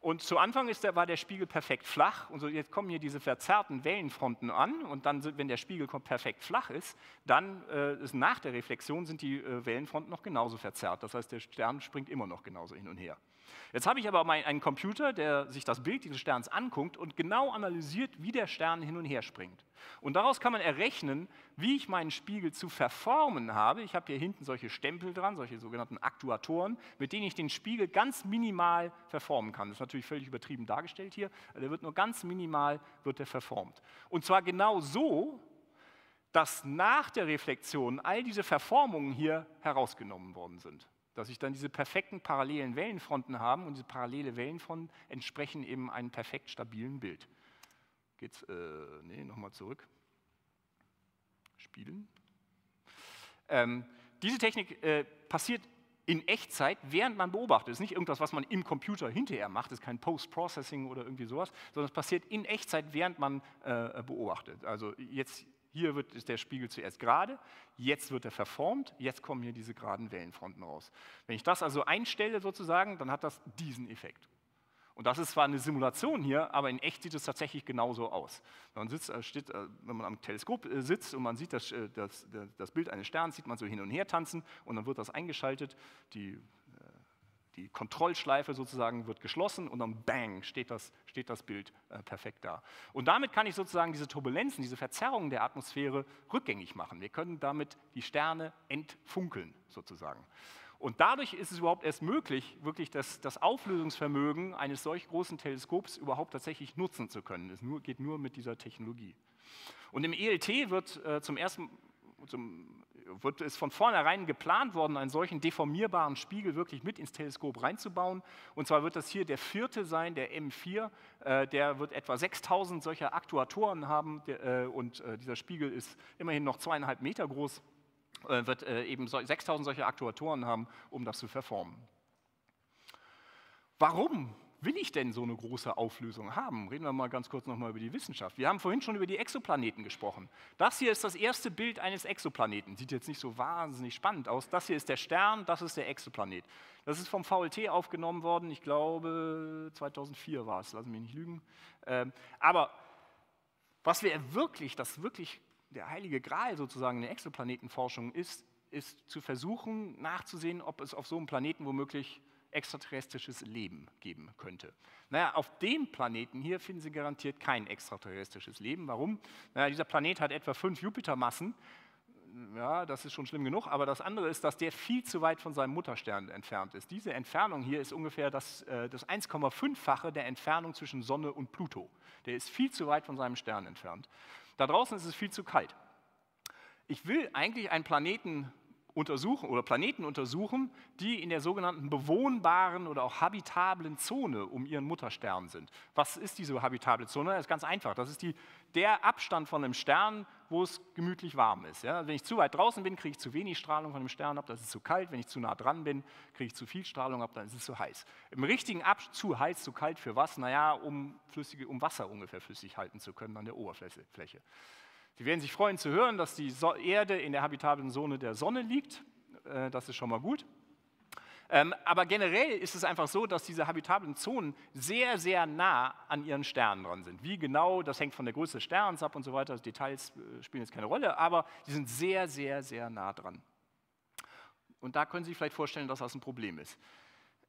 Und zu Anfang der, war der Spiegel perfekt flach. Und so jetzt kommen hier diese verzerrten Wellenfronten an. Und dann, wenn der Spiegel perfekt flach ist, dann äh, ist nach der Reflexion sind die äh, Wellenfronten noch genauso verzerrt. Das heißt, der Stern springt immer noch genauso hin und her. Jetzt habe ich aber einen Computer, der sich das Bild dieses Sterns anguckt und genau analysiert, wie der Stern hin und her springt. Und daraus kann man errechnen, wie ich meinen Spiegel zu verformen habe. Ich habe hier hinten solche Stempel dran, solche sogenannten Aktuatoren, mit denen ich den Spiegel ganz minimal verformen kann. Das ist natürlich völlig übertrieben dargestellt hier. Der wird nur ganz minimal wird der verformt. Und zwar genau so, dass nach der Reflexion all diese Verformungen hier herausgenommen worden sind. Dass ich dann diese perfekten parallelen Wellenfronten habe und diese parallele Wellenfronten entsprechen eben einem perfekt stabilen Bild. Geht's, äh, nee, nochmal zurück. Spielen. Ähm, diese Technik äh, passiert in Echtzeit, während man beobachtet. Das ist nicht irgendwas, was man im Computer hinterher macht, das ist kein Post-Processing oder irgendwie sowas, sondern es passiert in Echtzeit, während man äh, beobachtet. Also jetzt hier wird, ist der Spiegel zuerst gerade, jetzt wird er verformt, jetzt kommen hier diese geraden Wellenfronten raus. Wenn ich das also einstelle sozusagen, dann hat das diesen Effekt. Und das ist zwar eine Simulation hier, aber in echt sieht es tatsächlich genauso aus. Man sitzt, äh, steht, äh, wenn man am Teleskop äh, sitzt und man sieht das, das, das Bild eines Sterns, sieht man so hin und her tanzen und dann wird das eingeschaltet, die, die Kontrollschleife sozusagen wird geschlossen und dann bang steht das, steht das Bild perfekt da. Und damit kann ich sozusagen diese Turbulenzen, diese Verzerrungen der Atmosphäre rückgängig machen. Wir können damit die Sterne entfunkeln sozusagen. Und dadurch ist es überhaupt erst möglich, wirklich das, das Auflösungsvermögen eines solch großen Teleskops überhaupt tatsächlich nutzen zu können. Es nur, geht nur mit dieser Technologie. Und im ELT wird äh, zum ersten zum, wird es von vornherein geplant worden, einen solchen deformierbaren Spiegel wirklich mit ins Teleskop reinzubauen. Und zwar wird das hier der vierte sein, der M4. Äh, der wird etwa 6000 solcher Aktuatoren haben der, äh, und äh, dieser Spiegel ist immerhin noch zweieinhalb Meter groß. Äh, wird äh, eben 6000 solche Aktuatoren haben, um das zu verformen. Warum will ich denn so eine große Auflösung haben? Reden wir mal ganz kurz nochmal über die Wissenschaft. Wir haben vorhin schon über die Exoplaneten gesprochen. Das hier ist das erste Bild eines Exoplaneten. Sieht jetzt nicht so wahnsinnig spannend aus. Das hier ist der Stern, das ist der Exoplanet. Das ist vom VLT aufgenommen worden, ich glaube 2004 war es, lassen mich nicht lügen. Ähm, aber was wir wirklich, das wirklich der heilige Gral sozusagen in der Exoplanetenforschung ist, ist zu versuchen nachzusehen, ob es auf so einem Planeten womöglich extraterrestrisches Leben geben könnte. Naja, auf dem Planeten hier finden Sie garantiert kein extraterrestrisches Leben. Warum? Naja, dieser Planet hat etwa fünf Jupitermassen. Ja, das ist schon schlimm genug, aber das andere ist, dass der viel zu weit von seinem Mutterstern entfernt ist. Diese Entfernung hier ist ungefähr das, äh, das 1,5-fache der Entfernung zwischen Sonne und Pluto. Der ist viel zu weit von seinem Stern entfernt. Da draußen ist es viel zu kalt. Ich will eigentlich einen Planeten untersuchen oder Planeten untersuchen, die in der sogenannten bewohnbaren oder auch habitablen Zone um ihren Mutterstern sind. Was ist diese habitable Zone? Das ist ganz einfach. Das ist die, der Abstand von einem Stern, wo es gemütlich warm ist. Ja? Wenn ich zu weit draußen bin, kriege ich zu wenig Strahlung von dem Stern ab, das ist zu kalt. Wenn ich zu nah dran bin, kriege ich zu viel Strahlung ab, dann ist es zu heiß. Im richtigen Abstand, zu heiß, zu kalt für was? Naja, um, flüssige, um Wasser ungefähr flüssig halten zu können an der Oberfläche. Sie werden sich freuen zu hören, dass die Erde in der habitablen Zone der Sonne liegt. Äh, das ist schon mal gut. Ähm, aber generell ist es einfach so, dass diese habitablen Zonen sehr, sehr nah an ihren Sternen dran sind. Wie genau, das hängt von der Größe des Sterns ab und so weiter. Details äh, spielen jetzt keine Rolle, aber die sind sehr, sehr, sehr nah dran. Und da können Sie sich vielleicht vorstellen, dass das ein Problem ist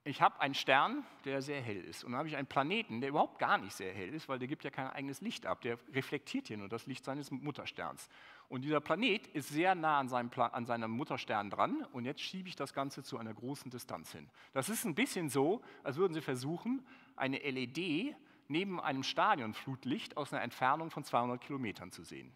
ich habe einen Stern, der sehr hell ist. Und dann habe ich einen Planeten, der überhaupt gar nicht sehr hell ist, weil der gibt ja kein eigenes Licht ab. Der reflektiert hier nur das Licht seines Muttersterns. Und dieser Planet ist sehr nah an seinem, an seinem Mutterstern dran. Und jetzt schiebe ich das Ganze zu einer großen Distanz hin. Das ist ein bisschen so, als würden Sie versuchen, eine LED neben einem Stadionflutlicht aus einer Entfernung von 200 Kilometern zu sehen.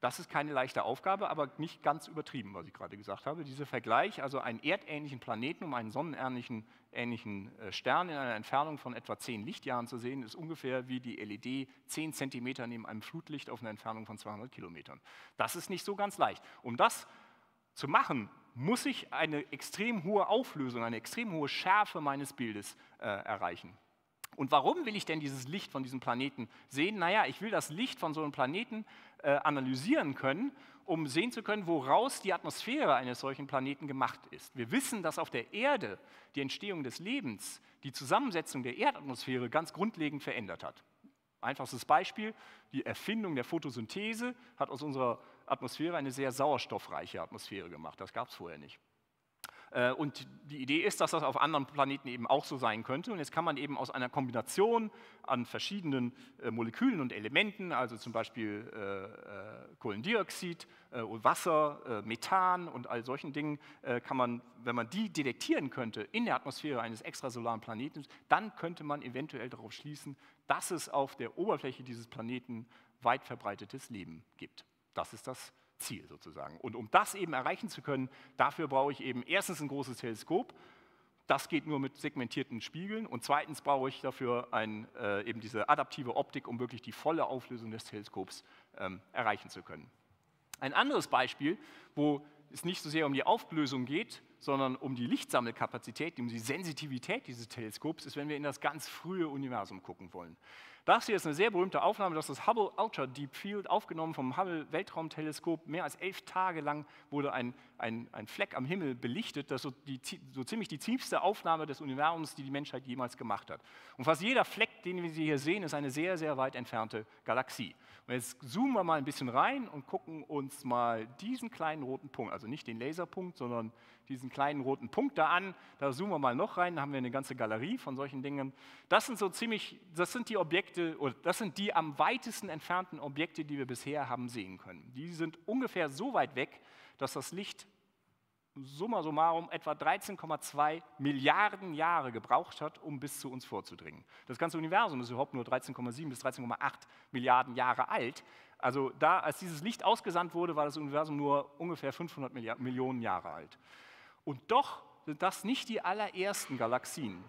Das ist keine leichte Aufgabe, aber nicht ganz übertrieben, was ich gerade gesagt habe. Dieser Vergleich, also einen erdähnlichen Planeten um einen sonnenähnlichen ähnlichen äh, Stern in einer Entfernung von etwa 10 Lichtjahren zu sehen, ist ungefähr wie die LED 10 Zentimeter neben einem Flutlicht auf einer Entfernung von 200 Kilometern. Das ist nicht so ganz leicht. Um das zu machen, muss ich eine extrem hohe Auflösung, eine extrem hohe Schärfe meines Bildes äh, erreichen. Und warum will ich denn dieses Licht von diesem Planeten sehen? Naja, ich will das Licht von so einem Planeten äh, analysieren können, um sehen zu können, woraus die Atmosphäre eines solchen Planeten gemacht ist. Wir wissen, dass auf der Erde die Entstehung des Lebens die Zusammensetzung der Erdatmosphäre ganz grundlegend verändert hat. Einfachstes Beispiel, die Erfindung der Photosynthese hat aus unserer Atmosphäre eine sehr sauerstoffreiche Atmosphäre gemacht. Das gab es vorher nicht. Äh, und die Idee ist, dass das auf anderen Planeten eben auch so sein könnte. Und jetzt kann man eben aus einer Kombination an verschiedenen äh, Molekülen und Elementen, also zum Beispiel äh, Kohlendioxid, Wasser, Methan und all solchen Dingen, kann man, wenn man die detektieren könnte in der Atmosphäre eines extrasolaren Planeten, dann könnte man eventuell darauf schließen, dass es auf der Oberfläche dieses Planeten weit verbreitetes Leben gibt. Das ist das Ziel sozusagen. Und um das eben erreichen zu können, dafür brauche ich eben erstens ein großes Teleskop. Das geht nur mit segmentierten Spiegeln. Und zweitens brauche ich dafür ein, äh, eben diese adaptive Optik, um wirklich die volle Auflösung des Teleskops ähm, erreichen zu können. Ein anderes Beispiel, wo es nicht so sehr um die Auflösung geht, sondern um die Lichtsammelkapazität, um die Sensitivität dieses Teleskops, ist, wenn wir in das ganz frühe Universum gucken wollen. Das hier ist eine sehr berühmte Aufnahme, das ist das Hubble Ultra Deep Field, aufgenommen vom Hubble Weltraumteleskop. Mehr als elf Tage lang wurde ein, ein, ein Fleck am Himmel belichtet. Das ist so, die, so ziemlich die tiefste Aufnahme des Universums, die die Menschheit jemals gemacht hat. Und fast jeder Fleck, den wir hier sehen, ist eine sehr, sehr weit entfernte Galaxie. Und jetzt zoomen wir mal ein bisschen rein und gucken uns mal diesen kleinen roten Punkt, also nicht den Laserpunkt, sondern diesen kleinen roten Punkt da an. Da zoomen wir mal noch rein, da haben wir eine ganze Galerie von solchen Dingen. Das sind so ziemlich, das sind die Objekte, oder das sind die am weitesten entfernten Objekte, die wir bisher haben sehen können. Die sind ungefähr so weit weg, dass das Licht summa summarum etwa 13,2 Milliarden Jahre gebraucht hat, um bis zu uns vorzudringen. Das ganze Universum ist überhaupt nur 13,7 bis 13,8 Milliarden Jahre alt. Also da, als dieses Licht ausgesandt wurde, war das Universum nur ungefähr 500 Millionen Jahre alt. Und doch sind das nicht die allerersten Galaxien.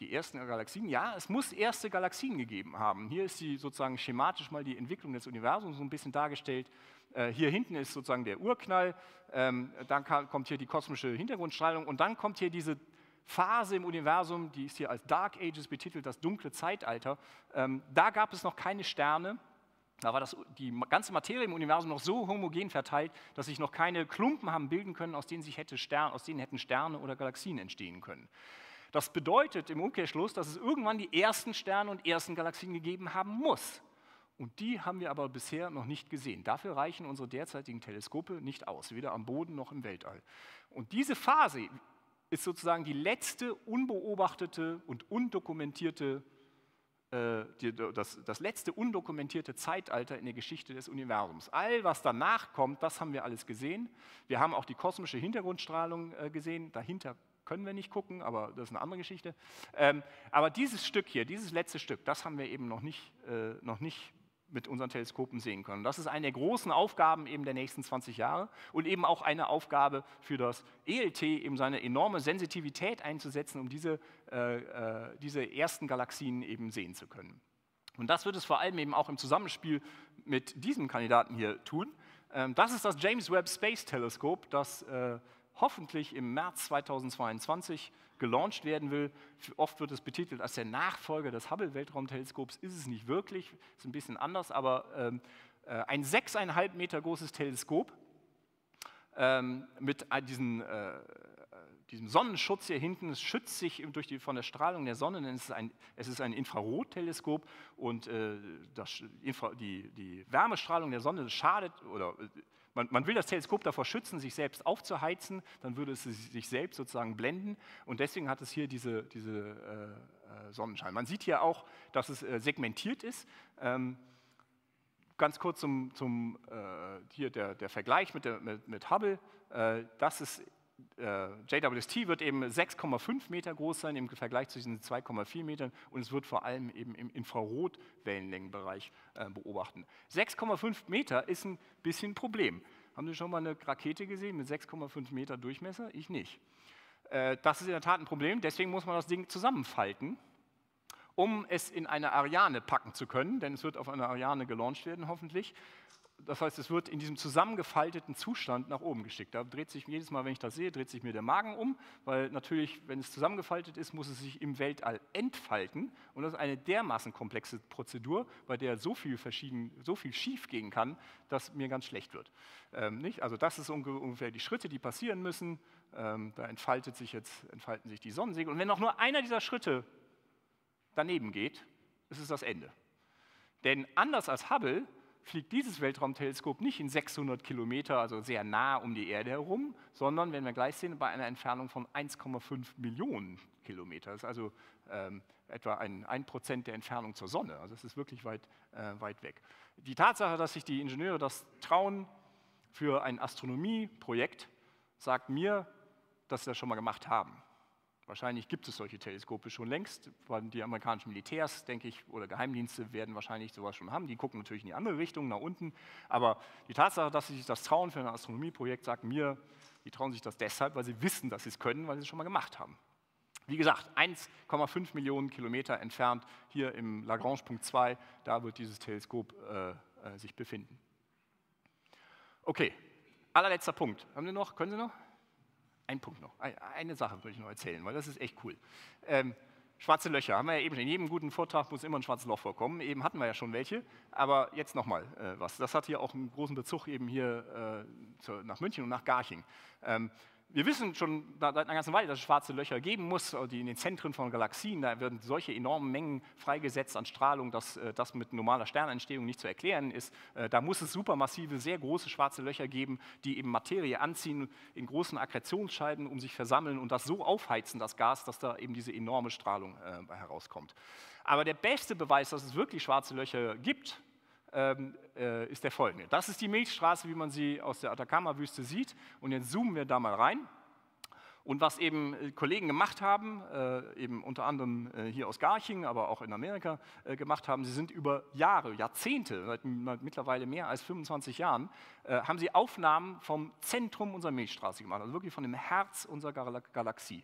Die ersten Galaxien? Ja, es muss erste Galaxien gegeben haben. Hier ist die sozusagen schematisch mal die Entwicklung des Universums so ein bisschen dargestellt. Äh, hier hinten ist sozusagen der Urknall, ähm, dann kommt hier die kosmische Hintergrundstrahlung und dann kommt hier diese Phase im Universum, die ist hier als Dark Ages betitelt, das dunkle Zeitalter. Ähm, da gab es noch keine Sterne, da war das, die ganze Materie im Universum noch so homogen verteilt, dass sich noch keine Klumpen haben bilden können, aus denen, sich hätte Stern, aus denen hätten Sterne oder Galaxien entstehen können. Das bedeutet im Umkehrschluss, dass es irgendwann die ersten Sterne und ersten Galaxien gegeben haben muss. Und die haben wir aber bisher noch nicht gesehen. Dafür reichen unsere derzeitigen Teleskope nicht aus, weder am Boden noch im Weltall. Und diese Phase ist sozusagen die letzte unbeobachtete und undokumentierte äh, das, das letzte undokumentierte Zeitalter in der Geschichte des Universums. All, was danach kommt, das haben wir alles gesehen. Wir haben auch die kosmische Hintergrundstrahlung äh, gesehen. Dahinter können wir nicht gucken, aber das ist eine andere Geschichte. Ähm, aber dieses Stück hier, dieses letzte Stück, das haben wir eben noch nicht, äh, noch nicht mit unseren Teleskopen sehen können. Das ist eine der großen Aufgaben eben der nächsten 20 Jahre und eben auch eine Aufgabe für das ELT, eben seine enorme Sensitivität einzusetzen, um diese, äh, äh, diese ersten Galaxien eben sehen zu können. Und das wird es vor allem eben auch im Zusammenspiel mit diesem Kandidaten hier tun. Ähm, das ist das James Webb Space Telescope, das äh, hoffentlich im März 2022 gelauncht werden will. Oft wird es betitelt als der Nachfolger des Hubble-Weltraumteleskops. Ist es nicht wirklich, ist ein bisschen anders, aber ähm, äh, ein sechseinhalb Meter großes Teleskop ähm, mit diesen, äh, diesem Sonnenschutz hier hinten. Es schützt sich durch die, von der Strahlung der Sonne, denn es ist ein, es ist ein Infrarotteleskop und äh, das, die, die Wärmestrahlung der Sonne schadet oder äh, man, man, will das Teleskop davor schützen, sich selbst aufzuheizen, dann würde es sich selbst sozusagen blenden und deswegen hat es hier diese, diese äh, äh, Sonnenschein. Man sieht hier auch, dass es äh, segmentiert ist. Ähm, ganz kurz zum, zum äh, hier der, der, Vergleich mit, der, mit, mit Hubble. Äh, das ist JWST wird eben 6,5 Meter groß sein im Vergleich zu diesen 2,4 Metern und es wird vor allem eben im Infrarotwellenlängenbereich äh, beobachten. 6,5 Meter ist ein bisschen ein Problem. Haben Sie schon mal eine Rakete gesehen mit 6,5 Meter Durchmesser? Ich nicht. Äh, das ist in der Tat ein Problem, deswegen muss man das Ding zusammenfalten, um es in eine Ariane packen zu können, denn es wird auf eine Ariane gelauncht werden, hoffentlich. Das heißt, es wird in diesem zusammengefalteten Zustand nach oben geschickt. Da dreht sich jedes Mal, wenn ich das sehe, dreht sich mir der Magen um, weil natürlich, wenn es zusammengefaltet ist, muss es sich im Weltall entfalten. Und das ist eine dermaßen komplexe Prozedur, bei der so viel, verschieden, so viel schief gehen kann, dass mir ganz schlecht wird. Ähm, nicht? Also das ist ungefähr die Schritte, die passieren müssen. Ähm, da entfaltet sich jetzt, entfalten sich die Sonnensegel. Und wenn auch nur einer dieser Schritte daneben geht, ist es das Ende. Denn anders als Hubble fliegt dieses Weltraumteleskop nicht in 600 Kilometer, also sehr nah um die Erde herum, sondern, wenn wir gleich sehen, bei einer Entfernung von 1,5 Millionen Kilometer. Das ist also ähm, etwa ein, ein Prozent der Entfernung zur Sonne. Also es ist wirklich weit, äh, weit weg. Die Tatsache, dass sich die Ingenieure das trauen für ein Astronomieprojekt, sagt mir, dass sie das schon mal gemacht haben. Wahrscheinlich gibt es solche Teleskope schon längst, weil die amerikanischen Militärs, denke ich, oder Geheimdienste werden wahrscheinlich sowas schon haben. Die gucken natürlich in die andere Richtung, nach unten. Aber die Tatsache, dass sie sich das trauen für ein Astronomieprojekt, sagt mir, die trauen sich das deshalb, weil sie wissen, dass sie es können, weil sie es schon mal gemacht haben. Wie gesagt, 1,5 Millionen Kilometer entfernt, hier im Lagrange-Punkt 2, da wird dieses Teleskop äh, äh, sich befinden. Okay, allerletzter Punkt. Haben Sie noch? Können Sie noch? Ein Punkt noch. Eine Sache würde ich noch erzählen, weil das ist echt cool. Ähm, schwarze Löcher haben wir ja eben. In jedem guten Vortrag muss immer ein schwarzes Loch vorkommen. Eben hatten wir ja schon welche, aber jetzt nochmal äh, was. Das hat hier auch einen großen Bezug eben hier äh, zu, nach München und nach Garching. Ähm, wir wissen schon seit einer ganzen Weile, dass es schwarze Löcher geben muss, äh, die in den Zentren von Galaxien, da werden solche enormen Mengen freigesetzt an Strahlung, dass äh, das mit normaler Sternentstehung nicht zu erklären ist. Äh, da muss es supermassive, sehr große schwarze Löcher geben, die eben Materie anziehen in großen Akkretionsscheiden, um sich versammeln und das so aufheizen, das Gas, dass da eben diese enorme Strahlung herauskommt. Aber der beste Beweis, dass es wirklich schwarze Löcher gibt, ist der folgende. Das ist die Milchstraße, wie man sie aus der Atacama-Wüste sieht. Und jetzt zoomen wir da mal rein. Und was eben äh, Kollegen gemacht haben, äh, eben unter anderem äh, hier aus Garching, aber auch in Amerika äh, gemacht haben, sie sind über Jahre, Jahrzehnte, seit mittlerweile mehr als 25 Jahren, äh, haben sie Aufnahmen vom Zentrum unserer Milchstraße gemacht, also wirklich von dem Herz unserer Gal Galaxie.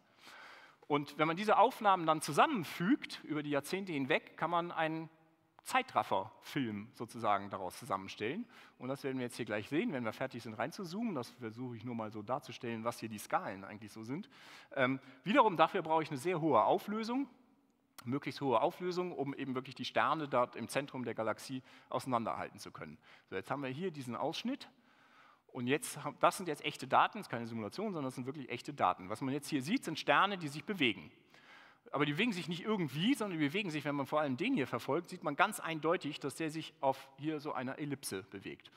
Und wenn man diese Aufnahmen dann zusammenfügt über die Jahrzehnte hinweg, kann man einen Zeitraffer-Film sozusagen daraus zusammenstellen. Und das werden wir jetzt hier gleich sehen, wenn wir fertig sind reinzuzoomen. Das versuche ich nur mal so darzustellen, was hier die Skalen eigentlich so sind. Ähm, wiederum dafür brauche ich eine sehr hohe Auflösung, möglichst hohe Auflösung, um eben wirklich die Sterne dort im Zentrum der Galaxie auseinanderhalten zu können. So, jetzt haben wir hier diesen Ausschnitt. Und jetzt, das sind jetzt echte Daten, das ist keine Simulation, sondern das sind wirklich echte Daten. Was man jetzt hier sieht, sind Sterne, die sich bewegen aber die bewegen sich nicht irgendwie, sondern die bewegen sich, wenn man vor allem den hier verfolgt, sieht man ganz eindeutig, dass der sich auf hier so einer Ellipse bewegt.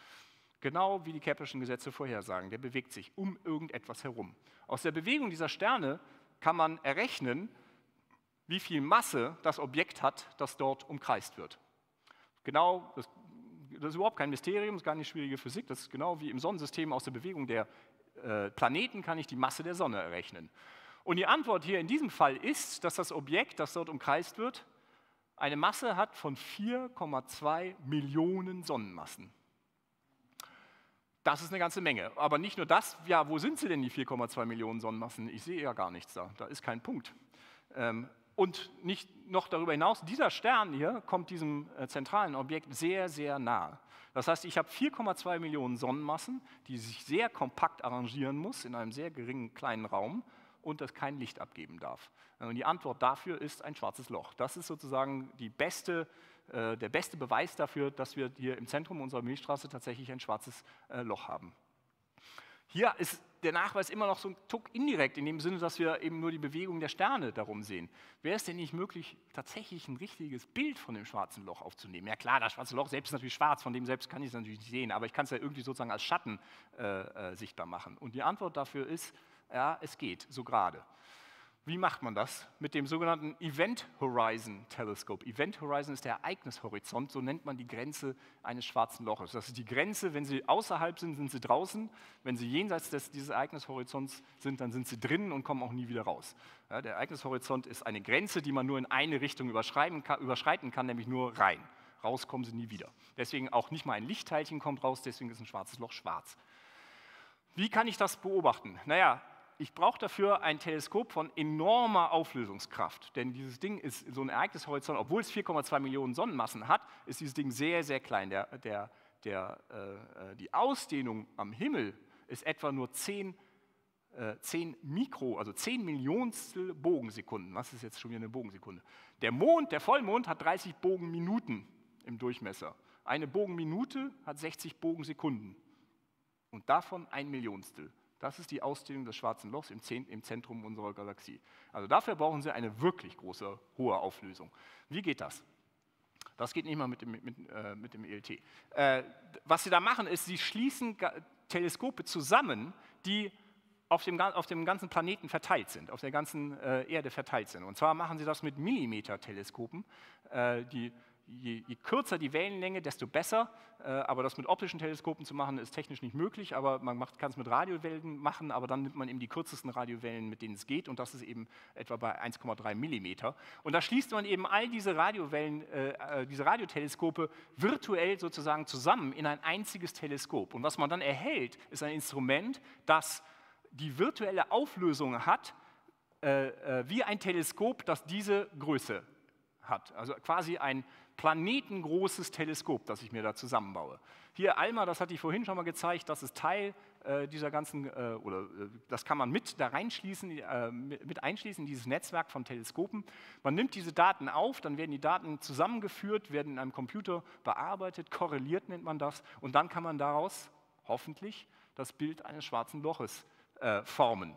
Genau wie die Keplerschen Gesetze vorhersagen, der bewegt sich um irgendetwas herum. Aus der Bewegung dieser Sterne kann man errechnen, wie viel Masse das Objekt hat, das dort umkreist wird. Genau, das, das ist überhaupt kein Mysterium, das ist gar nicht schwierige Physik, das ist genau wie im Sonnensystem aus der Bewegung der äh, Planeten kann ich die Masse der Sonne errechnen. Und die Antwort hier in diesem Fall ist, dass das Objekt, das dort umkreist wird, eine Masse hat von 4,2 Millionen Sonnenmassen. Das ist eine ganze Menge. Aber nicht nur das, ja, wo sind sie denn, die 4,2 Millionen Sonnenmassen? Ich sehe ja gar nichts da, da ist kein Punkt. Ähm, und nicht noch darüber hinaus, dieser Stern hier kommt diesem äh, zentralen Objekt sehr, sehr nahe. Das heißt, ich habe 4,2 Millionen Sonnenmassen, die sich sehr kompakt arrangieren muss in einem sehr geringen kleinen Raum und das kein Licht abgeben darf. Und die Antwort dafür ist ein schwarzes Loch. Das ist sozusagen beste, äh, der beste Beweis dafür, dass wir hier im Zentrum unserer Milchstraße tatsächlich ein schwarzes äh, Loch haben. Hier ist der Nachweis immer noch so ein Tuck indirekt, in dem Sinne, dass wir eben nur die Bewegung der Sterne darum sehen. Wäre es denn nicht möglich, tatsächlich ein richtiges Bild von dem schwarzen Loch aufzunehmen? Ja klar, das schwarze Loch selbst ist natürlich schwarz, von dem selbst kann ich es natürlich nicht sehen, aber ich kann es ja irgendwie sozusagen als Schatten äh, äh, sichtbar machen. Und die Antwort dafür ist, ja, es geht, so gerade. Wie macht man das? Mit dem sogenannten Event Horizon Telescope. Event Horizon ist der Ereignishorizont, so nennt man die Grenze eines schwarzen Loches. Das ist die Grenze, wenn Sie außerhalb sind, sind Sie draußen. Wenn Sie jenseits des, dieses Ereignishorizonts sind, dann sind Sie drinnen und kommen auch nie wieder raus. Ja, der Ereignishorizont ist eine Grenze, die man nur in eine Richtung überschreiten kann, überschreiten kann, nämlich nur rein. Raus kommen Sie nie wieder. Deswegen auch nicht mal ein Lichtteilchen kommt raus, deswegen ist ein schwarzes Loch schwarz. Wie kann ich das beobachten? Naja, ich brauche dafür ein Teleskop von enormer Auflösungskraft, denn dieses Ding ist so ein Ereignishorizont, obwohl es 4,2 Millionen Sonnenmassen hat, ist dieses Ding sehr, sehr klein. Der, der, der, äh, die Ausdehnung am Himmel ist etwa nur 10, äh, 10 Mikro, also 10 Millionstel Bogensekunden. Was ist jetzt schon wieder eine Bogensekunde? Der Mond, der Vollmond, hat 30 Bogenminuten im Durchmesser. Eine Bogenminute hat 60 Bogensekunden und davon ein Millionstel. Das ist die Ausdehnung des schwarzen Lochs im Zentrum unserer Galaxie. Also dafür brauchen Sie eine wirklich große, hohe Auflösung. Wie geht das? Das geht nicht mal mit dem, mit, äh, mit dem ELT. Äh, was Sie da machen, ist, Sie schließen Teleskope zusammen, die auf dem, auf dem ganzen Planeten verteilt sind, auf der ganzen äh, Erde verteilt sind. Und zwar machen Sie das mit Millimeter-Teleskopen, äh, die je, je, kürzer die Wellenlänge, desto besser. Äh, aber das mit optischen Teleskopen zu machen, ist technisch nicht möglich. Aber man kann es mit Radiowellen machen, aber dann nimmt man eben die kürzesten Radiowellen, mit denen es geht. Und das ist eben etwa bei 1,3 Millimeter. Und da schließt man eben all diese Radiowellen, äh, äh, diese Radioteleskope virtuell sozusagen zusammen in ein einziges Teleskop. Und was man dann erhält, ist ein Instrument, das die virtuelle Auflösung hat, äh, äh, wie ein Teleskop, das diese Größe hat. Also quasi ein planetengroßes Teleskop, das ich mir da zusammenbaue. Hier ALMA, das hatte ich vorhin schon mal gezeigt, das ist Teil äh, dieser ganzen, äh, oder äh, das kann man mit da reinschließen, äh, mit einschließen in dieses Netzwerk von Teleskopen. Man nimmt diese Daten auf, dann werden die Daten zusammengeführt, werden in einem Computer bearbeitet, korreliert nennt man das, und dann kann man daraus hoffentlich das Bild eines schwarzen Loches äh, formen.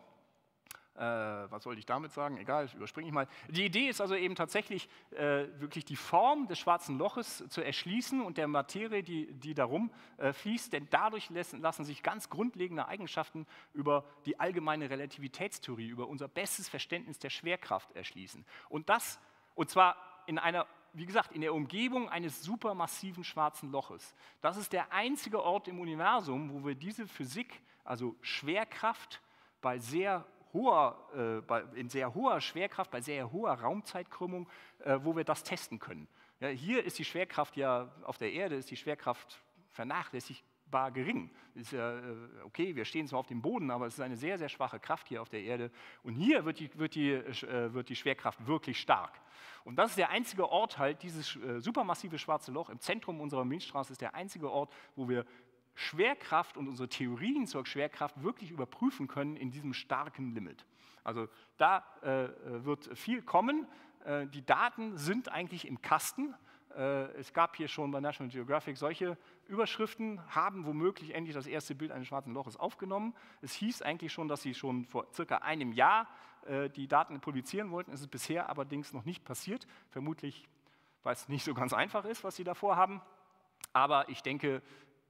Äh, was sollte ich damit sagen? Egal, überspringe ich mal. Die Idee ist also eben tatsächlich, äh, wirklich die Form des schwarzen Loches zu erschließen und der Materie, die, die darum äh, fließt, denn dadurch lassen, lassen sich ganz grundlegende Eigenschaften über die allgemeine Relativitätstheorie, über unser bestes Verständnis der Schwerkraft erschließen. Und das, und zwar in einer wie gesagt, in der Umgebung eines supermassiven schwarzen Loches. Das ist der einzige Ort im Universum, wo wir diese Physik, also Schwerkraft, bei sehr hoher, äh, in sehr hoher Schwerkraft, bei sehr hoher Raumzeitkrümmung, äh, wo wir das testen können. Ja, hier ist die Schwerkraft ja, auf der Erde ist die Schwerkraft vernachlässigbar gering. Ist ja, äh, okay, wir stehen zwar auf dem Boden, aber es ist eine sehr, sehr schwache Kraft hier auf der Erde. Und hier wird die, wird die, äh, wird die Schwerkraft wirklich stark. Und das ist der einzige Ort halt, dieses äh, supermassive schwarze Loch im Zentrum unserer Milchstraße ist der einzige Ort, wo wir Schwerkraft und unsere Theorien zur Schwerkraft wirklich überprüfen können in diesem starken Limit. Also da äh, wird viel kommen. Äh, die Daten sind eigentlich im Kasten. Äh, es gab hier schon bei National Geographic solche Überschriften, haben womöglich endlich das erste Bild eines schwarzen Loches aufgenommen. Es hieß eigentlich schon, dass sie schon vor circa einem Jahr äh, die Daten publizieren wollten. Es ist bisher allerdings noch nicht passiert. Vermutlich, weil es nicht so ganz einfach ist, was sie da vorhaben. Aber ich denke,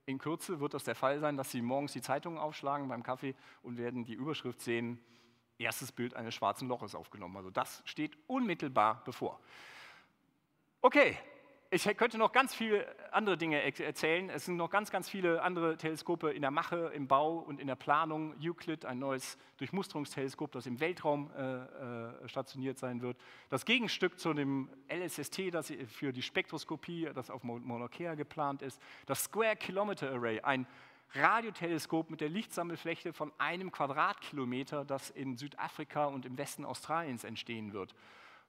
in Kürze wird das der Fall sein, dass Sie morgens die Zeitung aufschlagen beim Kaffee und werden die Überschrift sehen, erstes Bild eines schwarzen Loches aufgenommen. Also das steht unmittelbar bevor. Okay, ich könnte noch ganz viele andere Dinge erzählen. Es sind noch ganz, ganz viele andere Teleskope in der Mache, im Bau und in der Planung. Euclid, ein neues Durchmusterungsteleskop, das im Weltraum äh, äh, stationiert sein wird. Das Gegenstück zu dem LSST, das für die Spektroskopie, das auf Mauna Kea geplant ist. Das Square Kilometer Array, ein Radioteleskop mit der Lichtsammelfläche von einem Quadratkilometer, das in Südafrika und im Westen Australiens entstehen wird.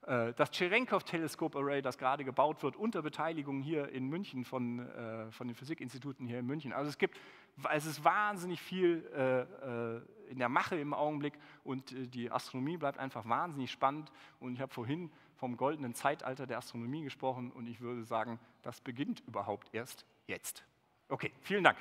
Äh, das Cherenkov-Teleskop-Array, das gerade gebaut wird, unter Beteiligung hier in München von, äh, von den Physikinstituten hier in München. Also es gibt, es ist wahnsinnig viel äh, in der Mache im Augenblick und die Astronomie bleibt einfach wahnsinnig spannend. Und ich habe vorhin vom goldenen Zeitalter der Astronomie gesprochen und ich würde sagen, das beginnt überhaupt erst jetzt. Okay, vielen Dank.